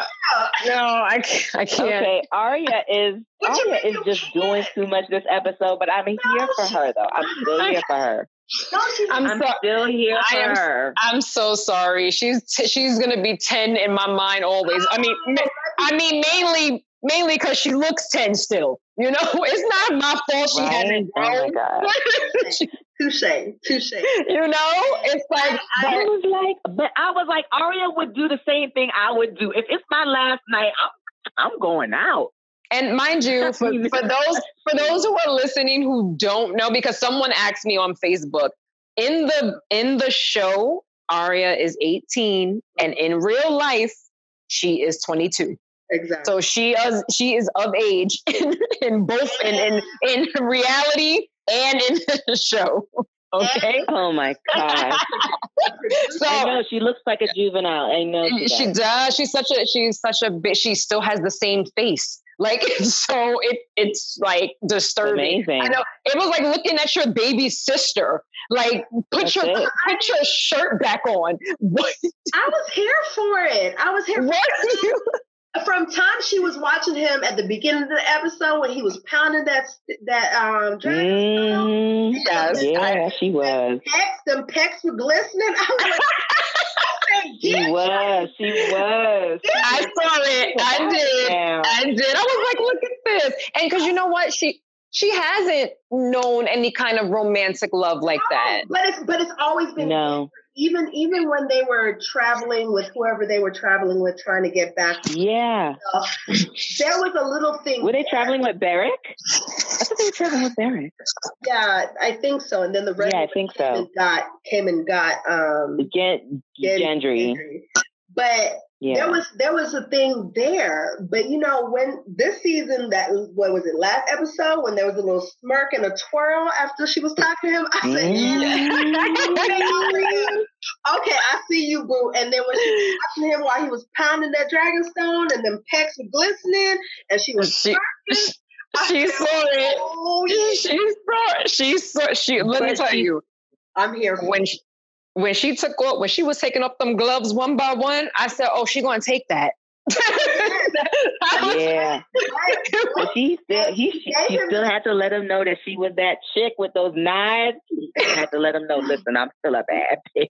no, I can't. I can't. Okay, Arya is Arya is just doing too much this episode, but I'm here for her though. I'm still here for her. I'm, I'm so, still here for am, her. I'm so sorry. She's t- she's gonna be ten in my mind always. I mean, ma- I mean mainly mainly because she looks ten still. You know, it's not my fault she right? hasn't oh grown. Oh touche, touche. You know, it's like I, I was like, but I was like, Arya would do the same thing I would do if it's my last night. I'm, I'm going out. And mind you, for, for those for those who are listening who don't know, because someone asked me on Facebook in the in the show, Arya is 18, and in real life, she is 22. Exactly. So she is she is of age in, in both in, in in reality and in the show. Okay. Oh my god. so I know she looks like a juvenile. I know she, she does. She's such a she's such a bit. She still has the same face. Like so, it it's like disturbing. Amazing. I know it was like looking at your baby sister. Like put That's your it. put your shirt back on. What? I was here for it. I was here. For it from time she was watching him at the beginning of the episode when he was pounding that that um mm, yes, yeah, she was. Pecs, them pecs were glistening. I was like, she was, she was. I saw it. I did. I did. I was like, look at this. And because you know what, she she hasn't known any kind of romantic love like no, that. But it's but it's always been no even even when they were traveling with whoever they were traveling with, trying to get back. Yeah, uh, there was a little thing. Were they traveling with Beric? I thought they were traveling with Beric. Yeah, I think so. And then the rest. Yeah, I think so. And got came and got um Gen- Gendry. Gendry. But yeah. There was there was a thing there, but you know when this season that what was it last episode when there was a little smirk and a twirl after she was talking to him, I said, mm-hmm. "Okay, I see you, boo." And then when she was watching him while he was pounding that dragon stone and them pecs were glistening and she was she, she, she saw it. Oh, she saw it. She saw she. Let but me tell she, you, I'm here when she, when she took off, when she was taking off them gloves one by one, I said, "Oh, she gonna take that." yeah, but she still he she, she, still had to let him know that she was that chick with those knives. She had to let him know. Listen, I'm still a bad bitch.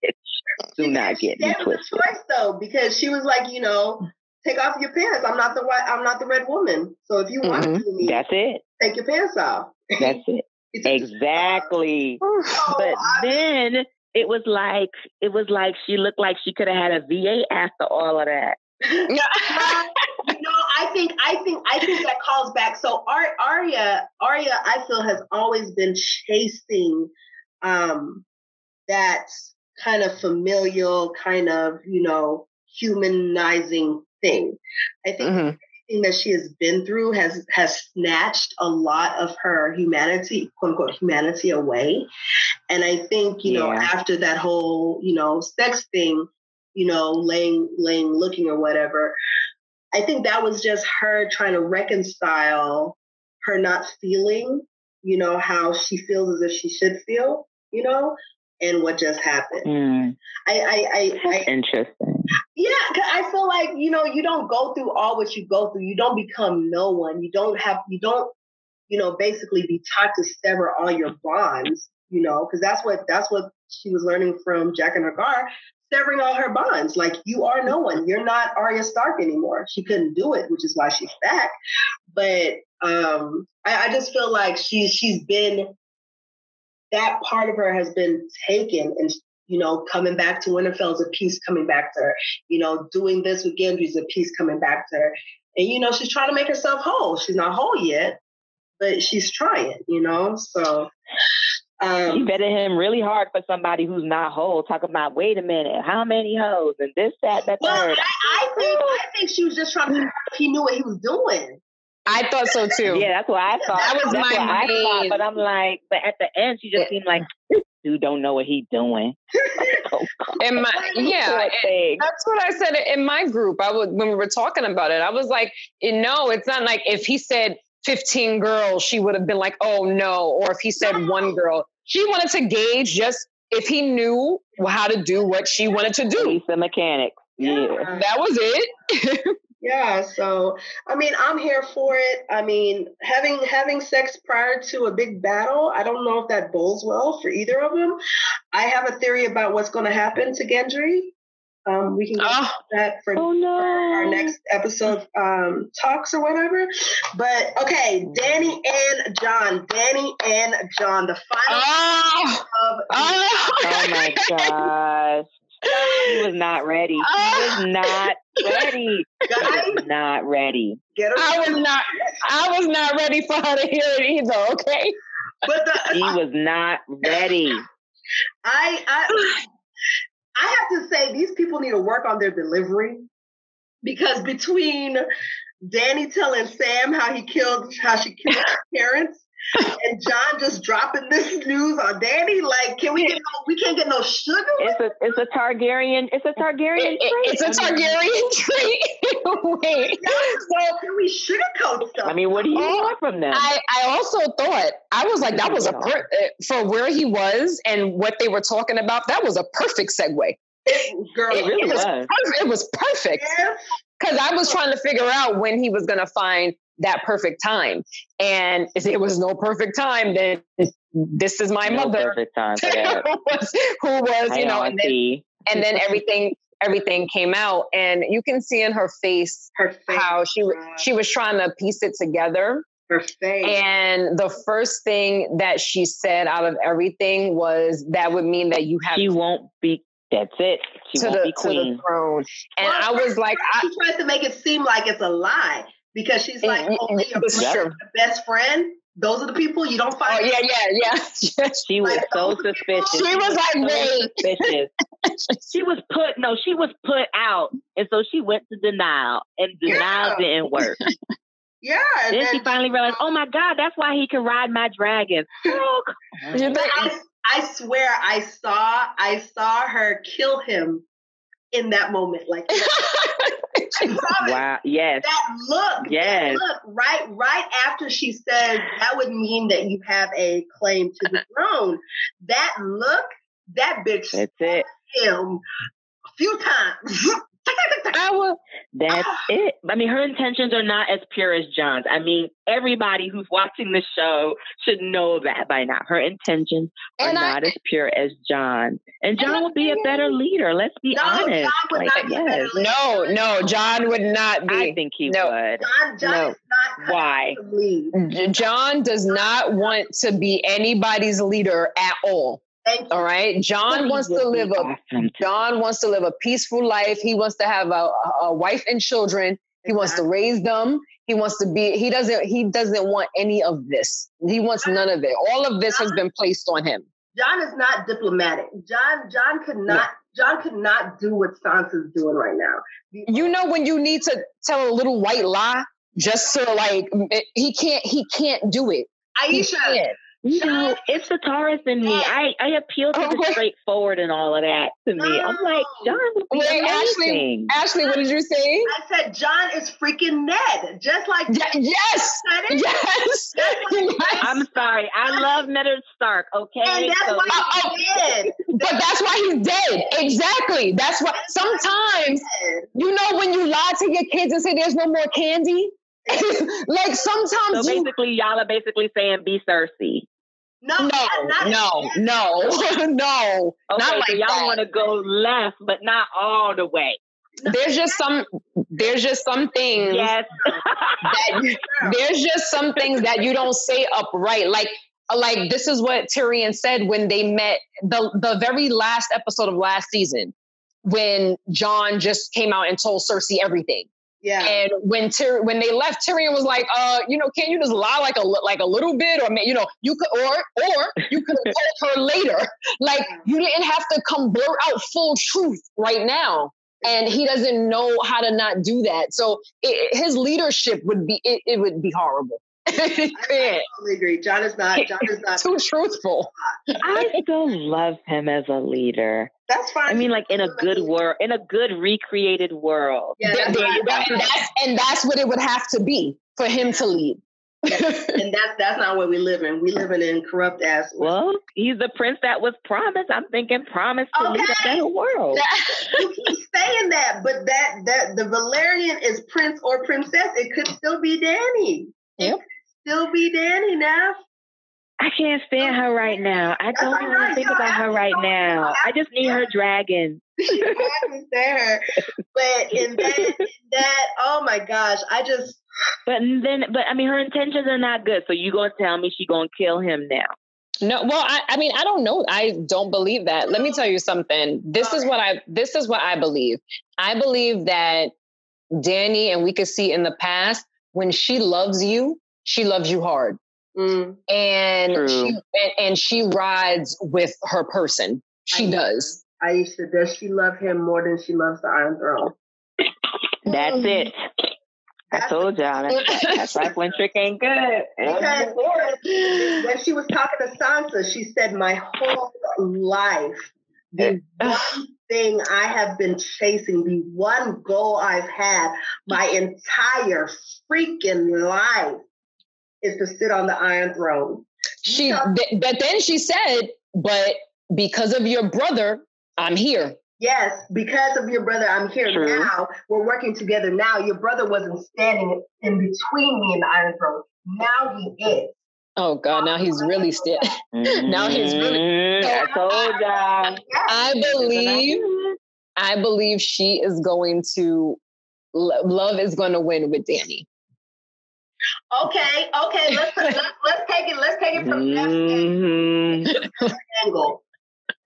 Do not get me twisted. Choice though, because she was like, you know, take off your pants. I'm not the white. I'm not the red woman. So if you want mm-hmm. to, me, that's it. Take your pants off. That's it. exactly. But then it was like it was like she looked like she could have had a VA after all of that. no, I think I think I think that calls back. So Ar- Arya, Arya, I feel has always been chasing um, that kind of familial, kind of you know humanizing thing. I think mm-hmm that she has been through has has snatched a lot of her humanity, quote unquote, humanity away. And I think, you yeah. know, after that whole, you know, sex thing, you know, laying laying looking or whatever, I think that was just her trying to reconcile her not feeling, you know, how she feels as if she should feel, you know, and what just happened. Mm. I, I, I, I, interesting. Yeah, I feel like you know you don't go through all what you go through. You don't become no one. You don't have. You don't. You know, basically be taught to sever all your bonds. You know, because that's what that's what she was learning from Jaqen H'ghar, severing all her bonds. Like you are no one. You're not Arya Stark anymore. She couldn't do it, which is why she's back. But um, I, I just feel like she's she's been that part of her has been taken and you know, coming back to Winterfell's a piece coming back to her. You know, doing this with Gendry's a piece coming back to her. And, you know, she's trying to make herself whole. She's not whole yet, but she's trying, you know? So. Um, you betted him really hard for somebody who's not whole. Talk about, wait a minute, how many hoes and this, that, that, well, third. I, I think I think she was just trying to. He knew what he was doing. I thought so too. Yeah, that's what I thought. That was that's my I thought, but I'm like, but at the end, she just seemed like dude don't know what he's doing. Oh, in my yeah, that's what I said in my group. I would when we were talking about it. I was like, no, it's not like if he said 15 girls, she would have been like, oh no. Or if he said one girl, she wanted to gauge just if he knew how to do what she wanted to do. He's the mechanic. Yeah. Yeah. That was it. Yeah, so I mean, I'm here for it. I mean, having having sex prior to a big battle, I don't know if that bowls well for either of them. I have a theory about what's going to happen to Gendry. Um, we can get Oh. that for, Oh no. for our next episode um, talks or whatever. But okay, Dany and Jon, Dany and Jon, the final Oh, of oh. Oh my gosh. He was not ready. He was not ready. He guys, was not ready. get. I was not. I was not ready for her to hear it either. Okay. But the, He uh, was not ready. I I I have to say these people need to work on their delivery because between Dany telling Sam how he killed how she killed her parents and Jon just dropping this news on Dany, like can we get no, we can't get no sugar? It's a it's a Targaryen. It's a Targaryen It- it- it's a mean- Targaryen trait. Wait. So Can we sugarcoat stuff? I mean, what do you Oh, want from them? I, I also thought I was like that was a per- uh, for where he was and what they were talking about. That was a perfect segue. It- girl, It really was. was. Perfect. It was perfect yes. because I was trying to figure out when he was going to find that perfect time, and if there was no perfect time, then this is my No mother perfect time for who was, who was you Hey, know, and then, and then everything everything came out, and you can see in her face Her face. how she wa- she was trying to piece it together. her face. And the first thing that she said out of everything was that would mean that you have She won't be. That's it. She to won't the be to the throne. And Well, I was like, I, she tries to make it seem like it's a lie because she's like, y- only your this is brother, true. your best friend. Those are the people you don't oh find. yeah, yeah, yeah. She was Like, so oh, suspicious. She was like, so wait. suspicious. She was put no, she was put out, and so she went to denial, and denial Yeah. didn't work. Yeah. and then she finally realized, oh my god, that's why he can ride my dragon. Oh, come on. You But think- I, I swear, I saw, I saw her kill him in that moment. Like wow. Yes. That look, Yes. that look, right, right after she said that would mean that you have a claim to the throne. That look, that bitch That's it. him a few times. I was That's ah. it. I mean, her intentions are not as pure as Jon's. I mean, everybody who's watching the show should know that by now. Her intentions are And I- not as pure as Jon. And Jon will be a better leader. Let's be No, Jon honest. would Like, not be a better yes. leader. no, no. Jon would not be. I think he No. would. Jon, Jon No. is not Why? out to lead. J- Jon does not want to be anybody's leader at all. Thank you. All right. Jon he wants would to live a. Jon wants to live a peaceful life. He wants to have a, a wife and children. He wants to raise them. He wants to be. He doesn't. He doesn't want any of this. He wants none of it. All of this has been placed on him. Jon is not diplomatic. Jon Jon could not Jon could not do what Sansa's doing right now. The- You know when you need to tell a little white lie just to like it- he can't. He can't do it. He Aisha, can't. You know, it's the Taurus in me. I, I appeal to Oh, the straightforward and all of that to me. I'm like, Jon would be Wait, Ashley, amazing. Ashley, what did you say? I said Jon is freaking Ned, just like Ye- yes, said it. yes, yes. I'm sorry. I love Ned Stark, okay? And that's So- why Oh, oh. he did. But that's why he's dead. Exactly. That's why sometimes you know when you lie to your kids and say there's no more candy. like so sometimes you basically, y'all are basically saying be Cersei. No, no, not- no, no, no. Okay, Not like so y'all want to go left, but not all the way. There's just some. There's just some things. Yes. that there's just some things that you don't say upright. Like, uh, like this is what Tyrion said when they met the the very last episode of last season, when Jon just came out and told Cersei everything. Yeah. And when Tyr- when they left, Tyrion was like, "Uh, you know, can you just lie like a like a little bit, or you know, you could, or or you could have told her later. Like you didn't have to come blurt out full truth right now." And he doesn't know how to not do that. So it, his leadership would be it, it would be horrible. He I, I totally agree. Jon is not. Jon is not. Too truthful. I still love him as a leader. That's fine. I mean, like in a good world, in a good recreated world. Yeah, that's there you go. And that's and that's what it would have to be for him to lead. and that's that's not what we live in. We live in corrupt ass. Well, he's the prince that was promised. I'm thinking promised to okay. lead a better world. you keep saying that, but that that the Valyrian is prince or princess. It could still be Dany. Yep. Still be Dany now. I can't stand oh, her right now. I don't even right. think about her right now. I just need her dragon. I there. But in that, in that, oh my gosh, I just. But then, but I mean, her intentions are not good. So you gonna tell me she gonna kill him now? No, well, I, I mean, I don't know. I don't believe that. Let me tell you something. This is what I. This is what I believe. I believe that Dany, and we could see in the past when she loves you, she loves you hard. Mm. And she and, and, she rides with her person. She I does. Aisha, does she love him more than she loves the Iron Throne? That's mm. it. I told y'all that's, that's like when trick ain't good. Because when she was talking to Sansa, she said, "My whole life, the one thing I have been chasing, the one goal I've had my entire freaking life is to sit on the Iron Throne. She, but then she said, but because of your brother, I'm here. Yes, because of your brother, I'm here True. now. We're working together now. Your brother wasn't standing in between me and the Iron Throne. Now he is. Oh God! Now he's really still. now he's really. Mm-hmm. I told y'all. I believe. I believe she is going to. Love is going to win with Dany. Okay, okay, let's let's, let's take it. Let's take it from mm-hmm. that angle.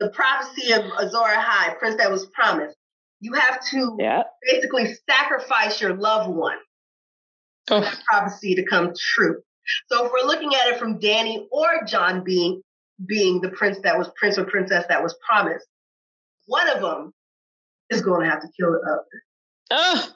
The prophecy of Azor Ahai, prince that was promised. You have to yep. basically sacrifice your loved one for oh. that prophecy to come true. So if we're looking at it from Dany or Jon being being the prince that was prince or princess that was promised, one of them is going to have to kill the other.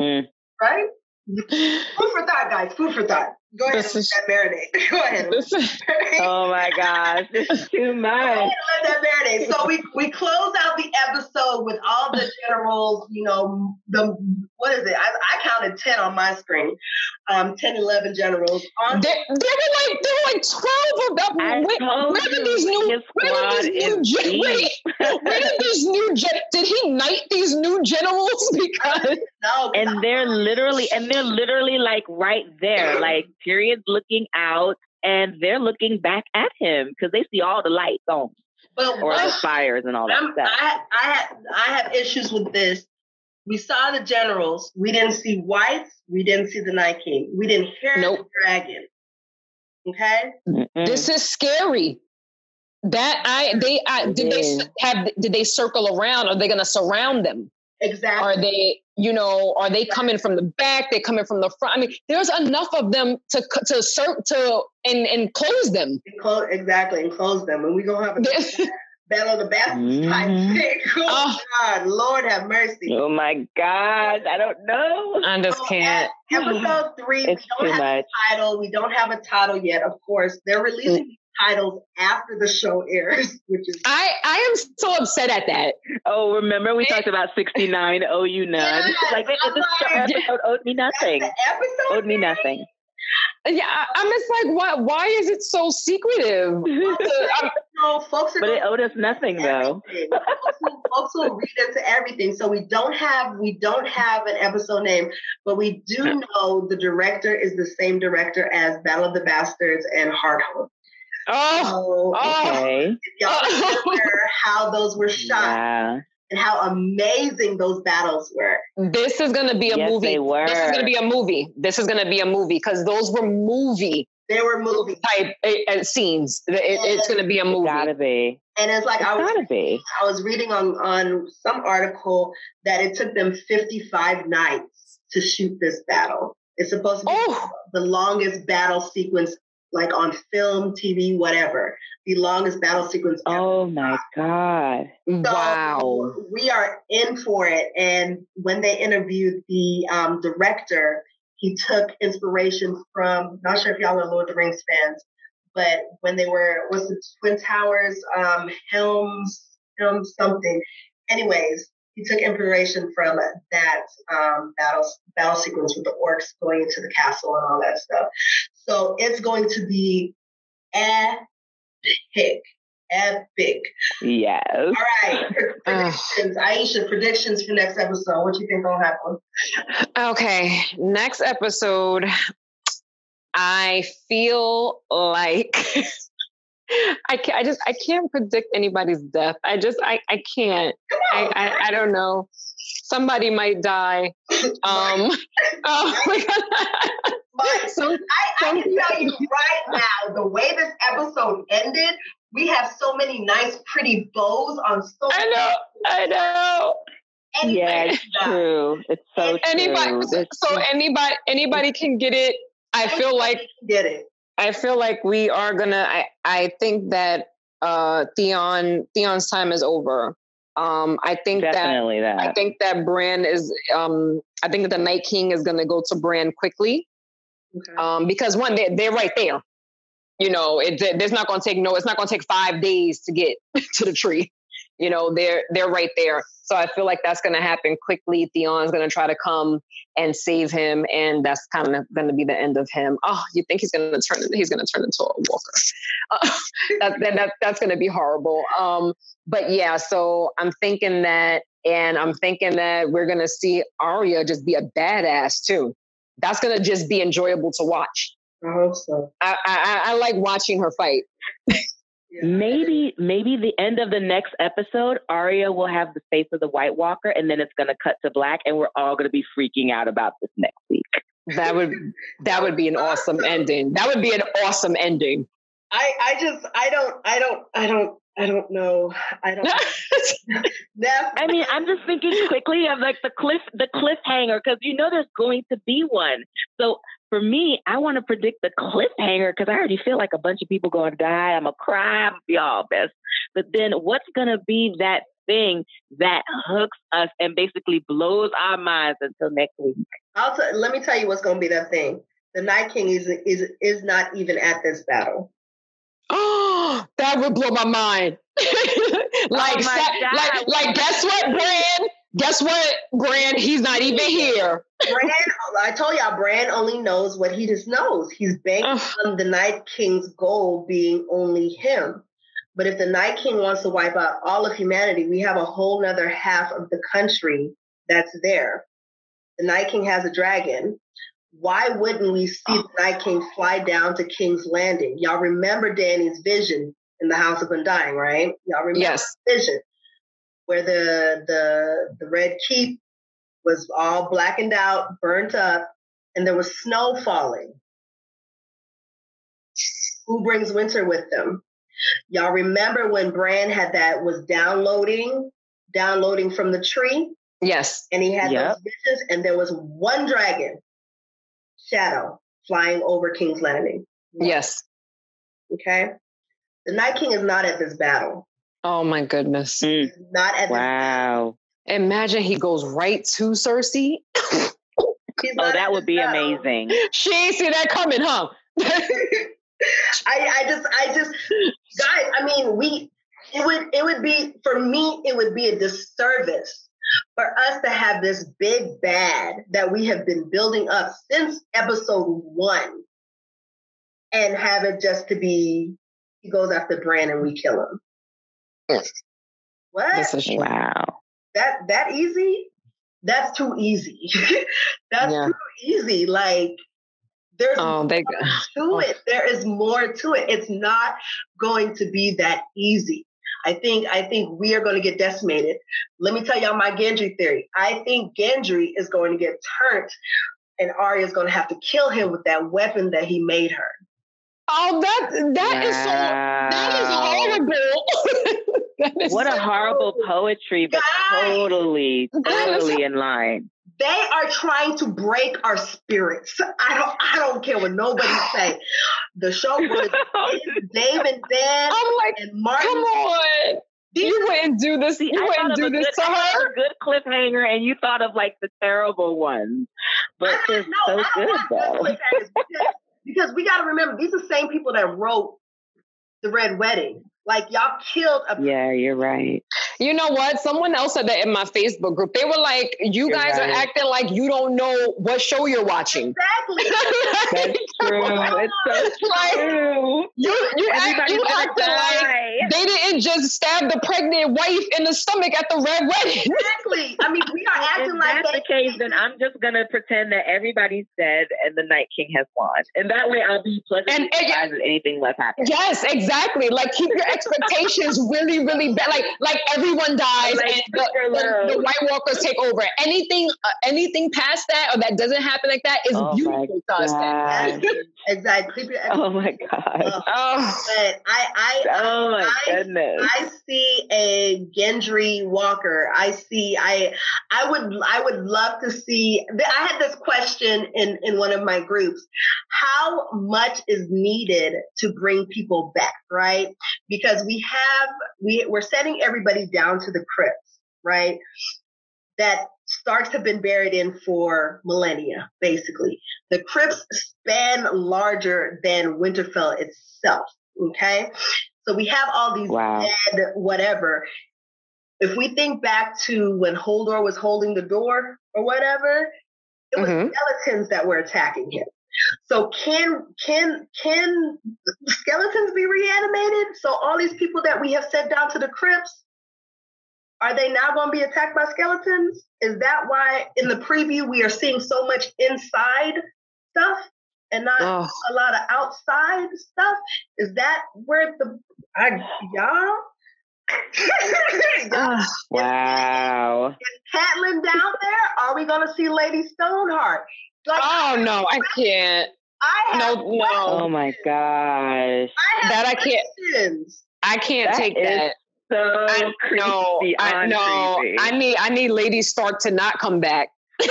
Oh. right? Food for thought, guys. Food for thought. Go ahead this and is, let that marinate. Go ahead. Is, oh my gosh, this is too much. let that marinate. So we we close out the episode with all the generals. You know, the what is it? I, I counted ten on my screen. Um, 10, 11 generals. On there, there were like there were like twelve of them. I where, where did these new where did these new gen- wait, where did these new gen- did he knight these new generals because no, and they're literally and they're literally like right there, like periods looking out and they're looking back at him because they see all the lights on. But or the fires and all that I'm, stuff. I, I, have, I have issues with this. We saw the generals. We didn't see whites. We didn't see the Night King. We didn't hear nope. the dragon. Okay. Mm-mm. This is scary. That I they I, did they have did they circle around? Are they going to surround them? Exactly. Are they, you know, are they coming from the back? They're coming from the front. I mean, there's enough of them to to serve to and and close them. exactly, and close them, and we gonna have a battle of the bastards type mm-hmm. thing. Oh, oh, God, Lord have mercy. Oh my God, I don't know. I just can't. Episode three, it's we don't have much. a title. We don't have a title yet. Of course, they're releasing mm titles after the show airs, which is I I am so upset at that. Oh, remember we talked about sixty nine. Oh, you none. Yes, like this episode owed me nothing. Episode owed me nothing. Yeah, I'm just like, why? Why is it so secretive? no, folks but it owed us nothing though. folks, will, folks will read into everything, so we don't have we don't have an episode name, but we do know the director is the same director as Battle of the Bastards and Hardhome. Oh, so, okay. y'all remember how those were shot yeah. and how amazing those battles were. This is going to be a yes, movie. They were. This is going to be a movie. This is going to be a movie because those were movie. They were movie type uh, scenes. It, it's going to be a movie. Gotta be. And it's like it's I was, gotta be. I was reading on on some article that it took them 55 nights to shoot this battle. It's supposed to be oh. the longest battle sequence like on film, TV, whatever. The longest battle sequence. Ever. Oh my God. So wow. We are in for it. And when they interviewed the um, director, he took inspiration from, not sure if y'all are Lord of the Rings fans, but when they were, was the Twin Towers, um, Helms, Helms something. Anyways, he took inspiration from that um, battle battle sequence with the orcs going into the castle and all that stuff. So it's going to be epic. Epic. Yes. All right. Predictions. Aisha, predictions for next episode. What you think gonna happen? Okay. Next episode, I feel like I can't, I just I can't predict anybody's death. I just I I can't. I, I, I don't know. Somebody might die. Um. oh my god. But some, I, I can tell you right now, the way this episode ended, we have so many nice, pretty bows on so. I know. I know. Anybody yeah, it's true. It's so anybody, true. So, so anybody, anybody can get it. I feel like get it. I feel like we are gonna. I I think that uh, Theon Theon's time is over. Um, I think Definitely that, that, I think that Bran is. Um, I think that the Night King is gonna go to Bran quickly. Okay. Um, because one, they they're right there. You know, it, it's not gonna take no. It's not gonna take five days to get to the tree. You know, they're they're right there. So I feel like that's going to happen quickly. Theon's going to try to come and save him, and that's kind of going to be the end of him. Oh, you think he's going to turn? He's going to turn into a walker. Uh, that, that, that, that's going to be horrible. Um, but yeah, so I'm thinking that, and I'm thinking that we're going to see Arya just be a badass too. That's going to just be enjoyable to watch. I hope so. I, I, I like watching her fight. Maybe, maybe the end of the next episode, Arya will have the face of the White Walker, and then it's going to cut to black, and we're all going to be freaking out about this next week. That would that would be an awesome ending. That would be an awesome ending. I I just I don't I don't I don't I don't know. I don't. I mean, I'm just thinking quickly of like the cliff, the cliffhanger, because you know there's going to be one. So for me, I want to predict the cliffhanger because I already feel like a bunch of people going to die. I'm gonna cry. I'm gonna be all best. But then, what's gonna be that thing that hooks us and basically blows our minds until next week? I'll t- let me tell you what's gonna be that thing. The Night King is is is not even at this battle. Oh, that would blow my mind. like, oh my like, like, guess what, Bran? Guess what, Bran? He's not even here. Bran, I told y'all, Bran only knows what he just knows. He's banking on the Night King's goal being only him. But if the Night King wants to wipe out all of humanity, we have a whole nother half of the country that's there. The Night King has a dragon. Why wouldn't we see the Night King fly down to King's Landing? Y'all remember Dany's vision in the House of Undying, right? Y'all remember yes. vision where the the the red keep was all blackened out, burnt up, and there was snow falling. Who brings winter with them? Y'all remember when Bran had that was downloading, downloading from the tree? Yes. And he had yep. those visions, and there was one dragon, Shadow, flying over King's Landing. Yes. Okay. The Night King is not at this battle. Oh my goodness. Mm. Not at wow. Imagine he goes right to Cersei. oh, that would be amazing. She ain't see that coming, huh? I, I just, I just, guys. I mean, we. It would, it would be for me. It would be a disservice for us to have this big bad that we have been building up since episode one, and have it just to be he goes after Bran and we kill him. What? Wow. That that easy? That's too easy. That's yeah. too easy. Like there's oh, they, more to oh. it. There is more to it. It's not going to be that easy. I think I think we are going to get decimated. Let me tell y'all my Gendry theory. I think Gendry is going to get turned, and Arya is going to have to kill him with that weapon that he made her. Oh, that that wow. is so that is horrible. that is what so a horrible poetry, but Guys, totally, totally in line. They are trying to break our spirits. I don't I don't care what nobody say. The show was Dave and Dan I'm like, and Martin. Come on. you wouldn't do this. You I wouldn't do this good, to her. A good cliffhanger, and you thought of like the terrible ones, but they're no, so good though because we got to remember these are the same people that wrote the Red Wedding. Like y'all killed a Yeah, you're right. You know what? Someone else said that in my Facebook group. They were like, "You You're guys right. are acting like you don't know what show you're watching." exactly. That's true. It's so Like, true. you you act, you gonna acting like they didn't just stab the pregnant wife in the stomach at the red wedding. exactly. I mean, we are acting if like that's they, the case, then I'm just gonna pretend that everybody's dead and the Night King has won, and that way I'll be pleasantly And- and- surprised if anything less happens. yes, exactly. Like keep your expectations really, really bad. Like like everyone dies Like and the, the, the White Walkers take over. Anything uh, anything past that or that doesn't happen like that is Oh my beautiful to us. God. exactly. Oh my god. Uh, Oh, But I, I, Oh my I- goodness. I see a Gendry Walker. I see. I I would I would love to see. I had this question in in one of my groups. How much is needed to bring people back? Right, because we have we we're setting everybody down to the crypts. Right, that Starks have been buried in for millennia. Basically, the crypts span larger than Winterfell itself. Okay. So we have all these Wow. dead whatever. If we think back to when Hodor was holding the door or whatever, it was Mhm. skeletons that were attacking him. So can can can skeletons be reanimated? So all these people that we have sent down to the crypts, are they now going to be attacked by skeletons? Is that why in the preview we are seeing so much inside stuff and not oh. a lot of outside stuff. Is that where the I, y'all? y'all Ah. Wow. Catelyn down there? Are we gonna see Lady Stoneheart? Like oh no, I can't. I have, No, no. Oh my gosh. I have That I can't- questions. I can't That take is that. So I creepy. no, I beyond no. creepy. I need I need Lady Stark to not come back.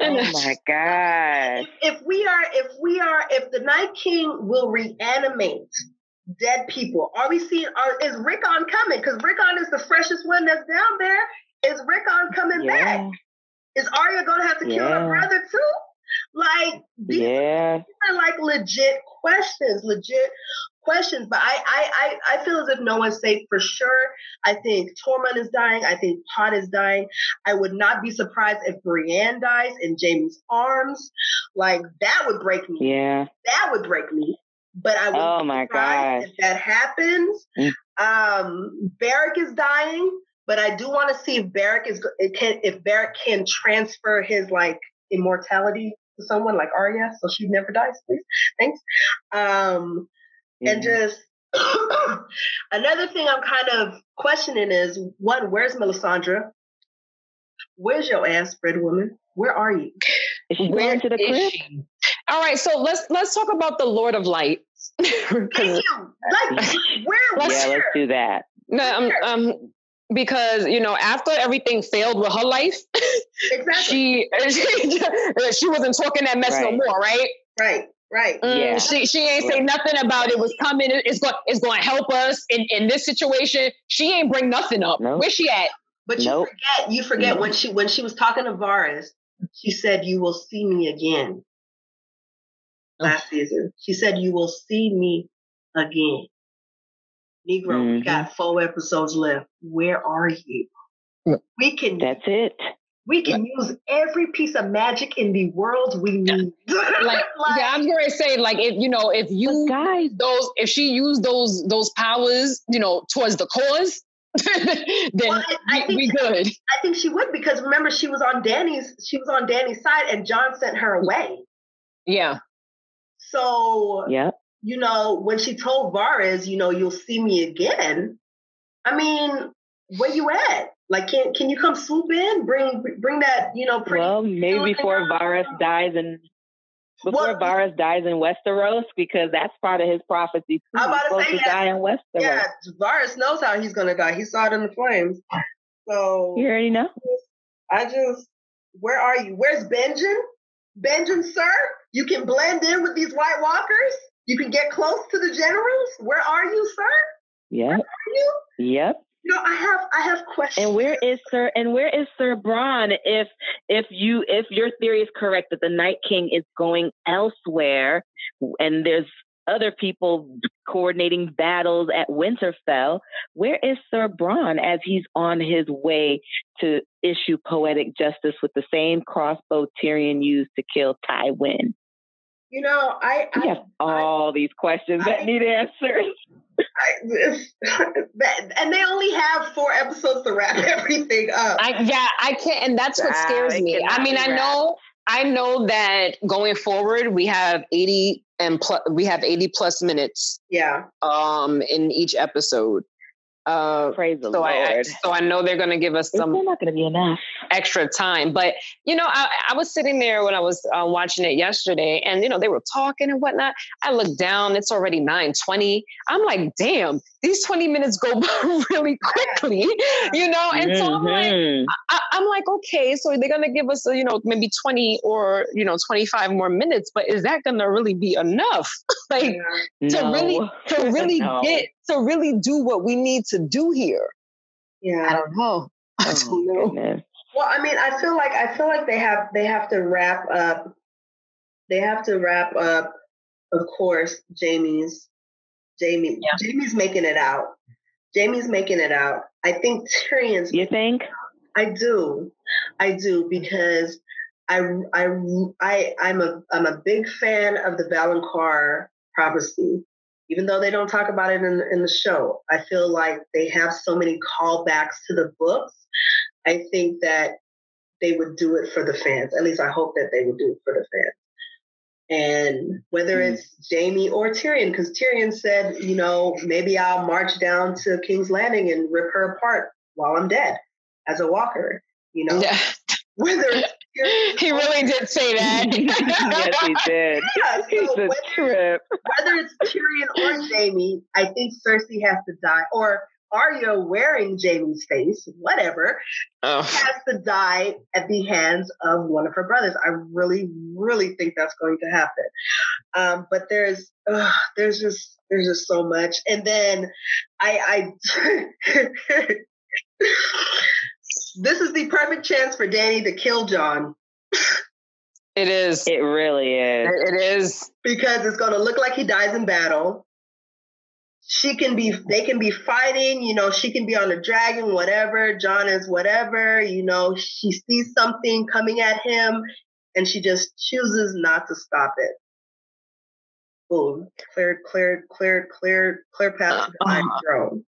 Oh my god! If, if we are, if we are, if the Night King will reanimate dead people, are we seeing? Are, is Rickon coming? Because Rickon is the freshest one that's down there. Is Rickon coming back? Is Arya gonna have to kill Yeah. her brother too? Like these Yeah. are like legit questions, legit questions. But I, I, I, I feel as if no one's safe for sure. I think Tormund is dying. I think Pod is dying. I would not be surprised if Brienne dies in Jaime's arms. Like that would break me. Yeah. That would break me. But I would Oh my surprised gosh. if that happens. Mm. Um, Beric is dying, but I do want to see if Beric is can if Beric can transfer his like immortality to someone like Arya, so she never dies. Please, thanks. Um, and just another thing I'm kind of questioning is one, where's Melisandre? Where's your ass, spread woman? Where are you? Is she Where going to the crib? she? All right, so let's let's talk about the Lord of Light. Thank you. Like, where? Yeah, where? let's do that. no, um, um, because you know after everything failed with her life, Exactly. she she, she wasn't talking that mess no more, right? right. Right. Mm, Yeah. She she ain't say nothing about it was coming. it- It's going it's going to help us in in this situation. She ain't bring nothing up. Nope. Where's she at? But you Nope. forget, you forget when she when she was talking to Varys, she said, "You will see me again." Last season, she said, "You will see me again." Negro, we Mhm. got four episodes left. Where are you? We can That's it. we can use every piece of magic in the world we need. Like, yeah, I'm going to say like if you know if you guys, those if she used those those powers you know towards the cause, then Well, I- I we, think- we good. I think she would because remember she was on Dany's she was on Dany's side and Jon sent her away. Yeah. So yep. You know, when she told Varys, you know, you'll see me again. I mean, where you at? Like, can can you come swoop in, bring bring that, you know, pretty. Well, maybe before. Varys dies and before Well- Varys dies in Westeros, because that's part of his prophecy too. I'm about to say to that. die in Westeros. yeah, Varys knows how he's gonna die. He saw it in the flames. So You already know. I just, where are you? Where's Benjen? Benjen, sir, you can blend in with these White Walkers. You can get close to the generals. Where are you, sir? Yep. Are you? Yep. You know, I have I have questions. And where is Sir and where is Sir Bronn if if you if your theory is correct that the Night King is going elsewhere and there's other people coordinating battles at Winterfell. Where is Sir Bronn as he's on his way to issue poetic justice with the same crossbow Tyrion used to kill Tywin? You know, I, I have all these questions I, that need answers. and they only have four episodes to wrap everything up. I, yeah, I can't, and that's what scares me. I mean, I know, I know that going forward we have eighty and plus, we have eighty plus minutes. Yeah. Um, in each episode. Uh, Praise the so Lord. I, so I know they're going to give us some. It's not going to be enough extra time, but you know, I, I was sitting there when I was uh, watching it yesterday, and you know, they were talking and whatnot. I looked down; it's already nine twenty. I'm like, damn, these 20 minutes go really quickly, you know? And mm-hmm. so I'm like, mm-hmm. I, am like, okay, so they're going to give us, you know, maybe 20 or, you know, 25 more minutes, but is that going to really be enough? like no. to really, to really no. get, to really do what we need to do here? Yeah. I don't know. I oh, don't oh, know. Goodness. Well, I mean, I feel like, I feel like they have, they have to wrap up, they have to wrap up, of course, Jaime's Jaime Yeah. Jaime's making it out. Jaime's making it out. I think Tyrion's. You think? I do. I do because I I I I'm a I'm a big fan of the Valonqar prophecy. Even though they don't talk about it in in the show, I feel like they have so many callbacks to the books. I think that they would do it for the fans. At least I hope that they would do it for the fans. And whether mm-hmm. it's Jaime or Tyrion, because Tyrion said, you know, maybe I'll march down to King's Landing and rip her apart while I'm dead as a walker, you know? Yeah. Whether he really did say that. yes, he did. Yeah, so He's whether, trip. whether it's Tyrion or Jaime, I think Cersei has to die. Or Arya wearing Jaime's face, whatever, oh. has to die at the hands of one of her brothers. I really, really think that's going to happen. Um, but there's, uh, there's just, there's just so much. And then I, I this is the perfect chance for Dany to kill Jon. It is. It really is. It is. Because it's going to look like he dies in battle she can be they can be fighting you know she can be on a dragon whatever Jon is whatever you know she sees something coming at him and she just chooses not to stop it boom clear clear clear clear clear path to the uh, throne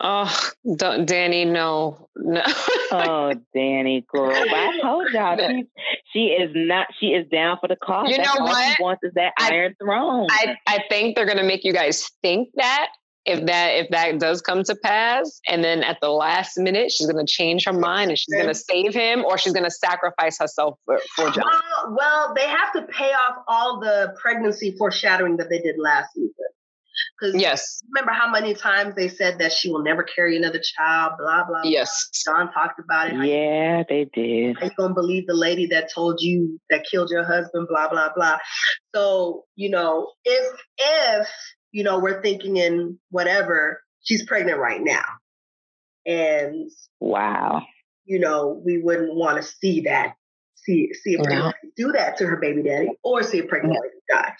Oh, Dany, no, no. oh, Dany, girl. But I told y'all she, she is not. She is down for the cause. You That's know what? She wants is that I, Iron Throne. I, I think they're gonna make you guys think that if that if that does come to pass, and then at the last minute she's gonna change her mind and she's gonna save him, or she's gonna sacrifice herself for, for Jon. Well, well, they have to pay off all the pregnancy foreshadowing that they did last season. Because yes, remember how many times they said that she will never carry another child, blah blah. Yes, blah. Jon talked about it. Yeah, they did. Are you gonna believe the lady that told you that killed your husband? Blah blah blah. So you know, if if you know we're thinking in whatever, she's pregnant right now, and wow, you know we wouldn't want to see that. See see a pregnant do that to her baby daddy, or see a pregnant yeah. lady die.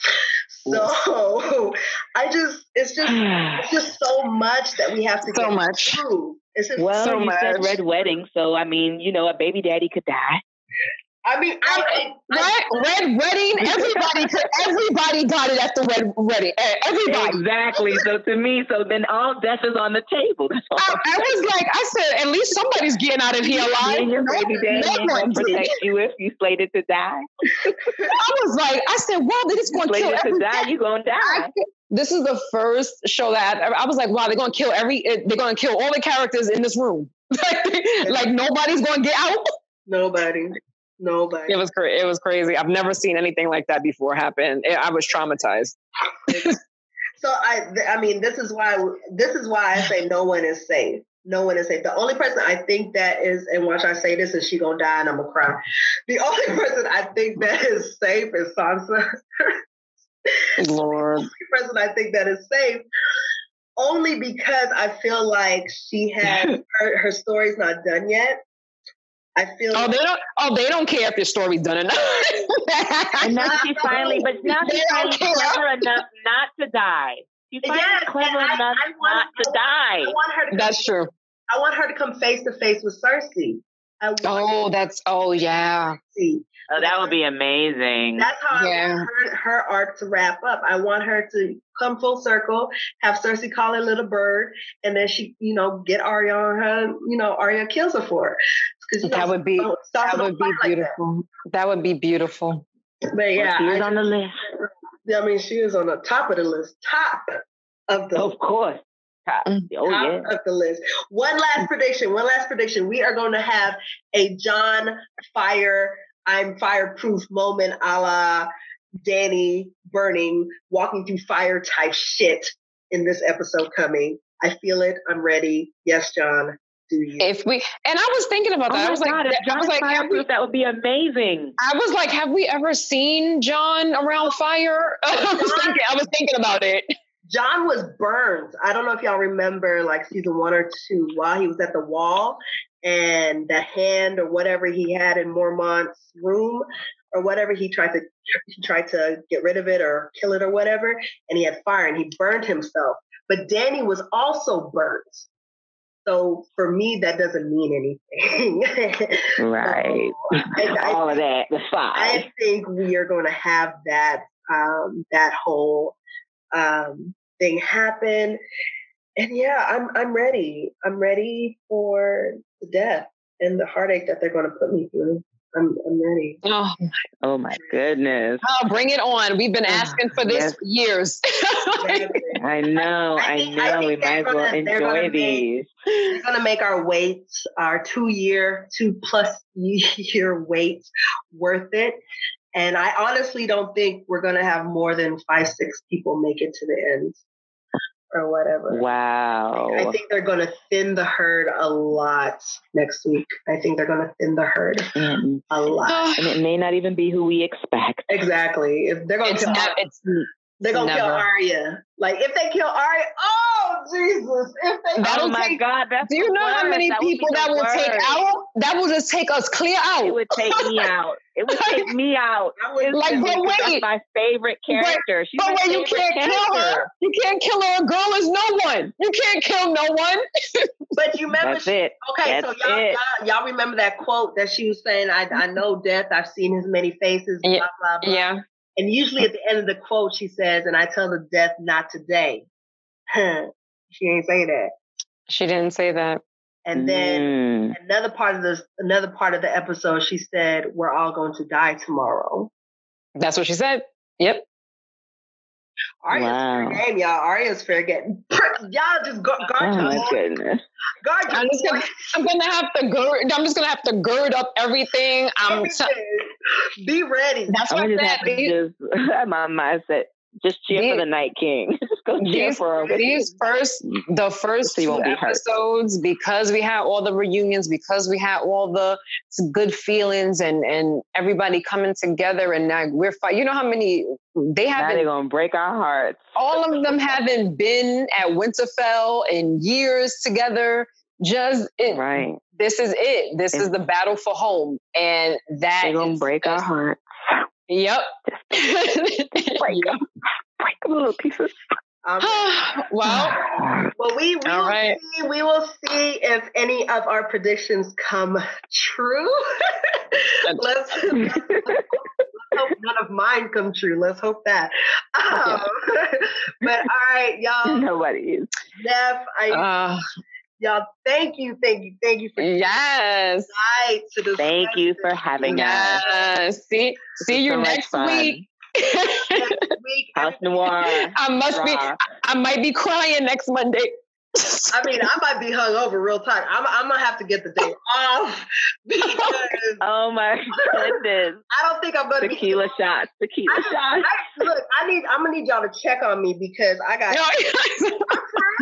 So I just it's just it's just so much that we have to so much. through. It's just well, so you much. said red wedding, so I mean, you know, a baby daddy could die. I mean, I, I, red wedding. Everybody, everybody got it at the red wedding. Everybody, exactly. So to me, so then all death is on the table. I, I, was like, I said, at least somebody's getting out of here alive. And your baby daddy no one protect you if you slated to die. I was like, I said, well, they're just going to kill to die. You're gonna die. This is the first show that I, I was like, wow, they're gonna kill every. Eh, they're gonna kill all the characters in this room. like nobody's gonna get out. Nobody. Nobody. It was cra- it was crazy. I've never seen anything like that before happen. I was traumatized. so I I mean this is why this is why I say no one is safe. No one is safe. The only person I think that is, and watch I say this, and she gonna die, and I'm gonna cry. The only person I think that is safe is Sansa. Lord. the only person I think that is safe, only because I feel like she has her, her story's not done yet. I feel. Oh, they don't. Oh, they don't care if your story's done enough. and now she finally, but now she's finally clever enough not to die. She's finally yes, clever enough I, I want, not to die. I want her. To That's true. I want her to come face to face with Cersei. Oh, that's oh yeah. See, oh, that would be amazing. That's how yeah. I want her, her arc to wrap up. I want her to come full circle, have Cersei call her little bird, and then she, you know, get Arya on her. You know, Arya kills her for it. That, know, would be, that would be beautiful. Like that. that. would be beautiful. But yeah, well, she is on the list. I mean, she is on the top of the list. Top of the. Of course top. Mm. Oh top yeah. Of the list. One last prediction. One last prediction. We are going to have a Jon Fire. I'm fireproof moment, a la Dany burning, walking through fire type shit in this episode coming. I feel it. I'm ready. Yes, Jon. Do you? If we and I was thinking about that. Oh I was God, like, I was like, we, that would be amazing. I was like, have we ever seen Jon around fire? I was thinking. I was thinking about it. Jon was burned. I don't know if y'all remember like season one or two while he was at the wall and the hand or whatever he had in Mormont's room or whatever he tried to he tried to get rid of it or kill it or whatever and he had fire and he burned himself. But Dany was also burnt. So for me, that doesn't mean anything. right. So I, All I, of that, the five. I think we are going to have that um, that whole um, thing happen. And yeah, I'm I'm ready. I'm ready for the death and the heartache that they're going to put me through. I'm I'm ready. Oh, oh my goodness! Oh, bring it on! We've been oh, asking for this yes. for years. I know, I, think, I know. I we might as well enjoy these. Make, they're going to make our wait, our two year, two plus year wait, worth it. And I honestly don't think we're going to have more than five, six people make it to the end or whatever. Wow. I think they're going to thin the herd a lot next week. I think they're going to thin the herd mm. a lot. And it may not even be who we expect. Exactly. If they're going to not, it's they're gonna Never. kill Arya. Like if they kill Arya, oh Jesus! If they oh my take, God, that's do you know how many that people that will take out? That will just take us clear out. It would take me out. It would take me out. Would, like, but wait, that's my favorite character. She's but wait, you can't character. kill her. You can't kill her. A girl is no one. You can't kill no one. but you remember? That's she, it. Okay, that's so y'all, y'all, y'all remember that quote that she was saying? I I know death. I've seen his many faces. Blah blah blah. Yeah. And usually at the end of the quote, she says, and I tell the death not today. she ain't say that. She didn't say that. And then mm. another part of this, another part of the episode, she said, "We're all going to die tomorrow." That's what she said. Yep. Arya's wow. fair game, y'all. Arya's fair game. Y'all just guard, guard oh my goodness. Guard I'm just gonna, I'm gonna have to gird. I'm just gonna have to gird up everything. I'm. Everything. Be ready. That's what I'm just have to just my mindset. Just cheer for the Night King. just go cheer these, for him. These first, the first so two episodes, hurt. because we had all the reunions, because we had all the good feelings, and and everybody coming together, and now we're fighting. You know how many they haven't. They're gonna break our hearts. All of them haven't been at Winterfell in years together. Just it, right. This is it. This it's, is the battle for home, and that they're gonna break our hearts. Yep. break them. Break them little pieces. Um, well, well, we, we will right. see. We will see if any of our predictions come true. let's, let's, hope none of mine come true. Let's hope that. Um, but all right, y'all. Nobody is. Jeff, I. Uh, Y'all, thank you, thank you, thank you for yes. To this thank you for having yes. us. See, see you so next week. next week. House Noir. I must be. I might be crying next Monday. I mean, I might be hung over real tight. I'm, I'm gonna have to get the day off because. oh my goodness! I don't think I'm gonna tequila be, shots. Tequila I, shots. I, look, I need. I'm gonna need y'all to check on me because I got.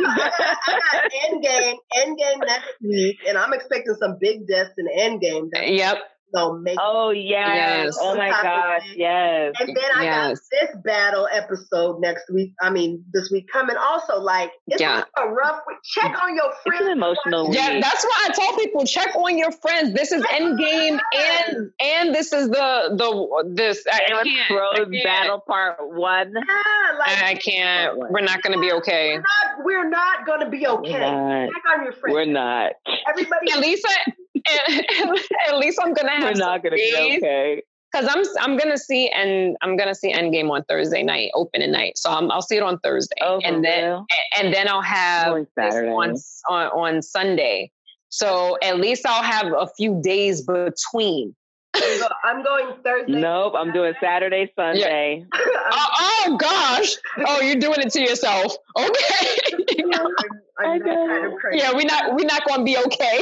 I got, I got Endgame, Endgame next week, and I'm expecting some big deaths in Endgame. Yep. So make Oh yes. Yes. Oh my Top gosh. Yes. and then I got this battle episode next week. I mean, this week coming. Also, like it's Yeah. a rough week. Check on your It's friends. an emotional Yeah, week. that's why I told people check on your friends. This is Endgame, and and this is the the this. I, I can't, I can't. battle part one. Yeah, like I can't. We're not going to be okay. We're not, we're not going to be okay. We're not. Check on your friends. We're not. Everybody. At least, I, at least I'm gonna have. We're not gonna be okay. Because I'm I'm gonna see and I'm gonna see Endgame on Thursday night, opening night. So I'm, I'll see it on Thursday, Oh, and then real? and then I'll have On on, on on Sunday. So at least I'll have a few days between. I'm go- I'm going Thursday. Nope, I'm doing Saturday, Sunday. Oh, oh gosh! Oh, you're doing it to yourself. Okay. I'm, I'm I that know. kind of crazy. yeah, we're not we're not gonna be okay.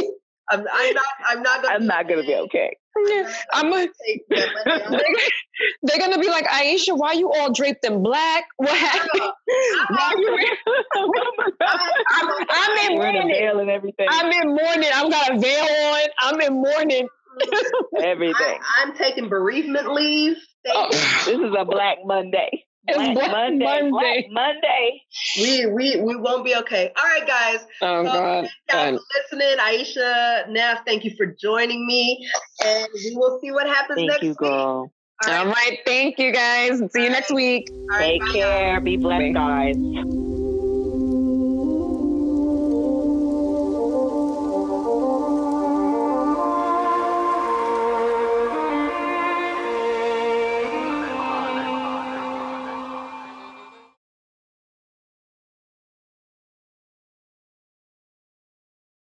I'm, I'm not. I'm not Gonna I'm not gonna be okay. I'm. A, they're gonna be like Aisha, why you all draped in black? What happened? Why you? I'm, I'm in We're in mourning. veil and everything. I'm in mourning. I've got a veil on. I'm in mourning. Mm-hmm. everything. I, I'm taking bereavement leave. Oh. This is a Black Monday. It's Black Monday. Black Monday. We we we won't be okay. All right, guys. Oh So, God. Thank God. you for listening, Aisha, Neff. Thank you for joining me, and we will see what happens Thank next you, week. girl. All right, All right. Thank you guys. See you next week. all right, Take bye, y'all. care. Be blessed, guys.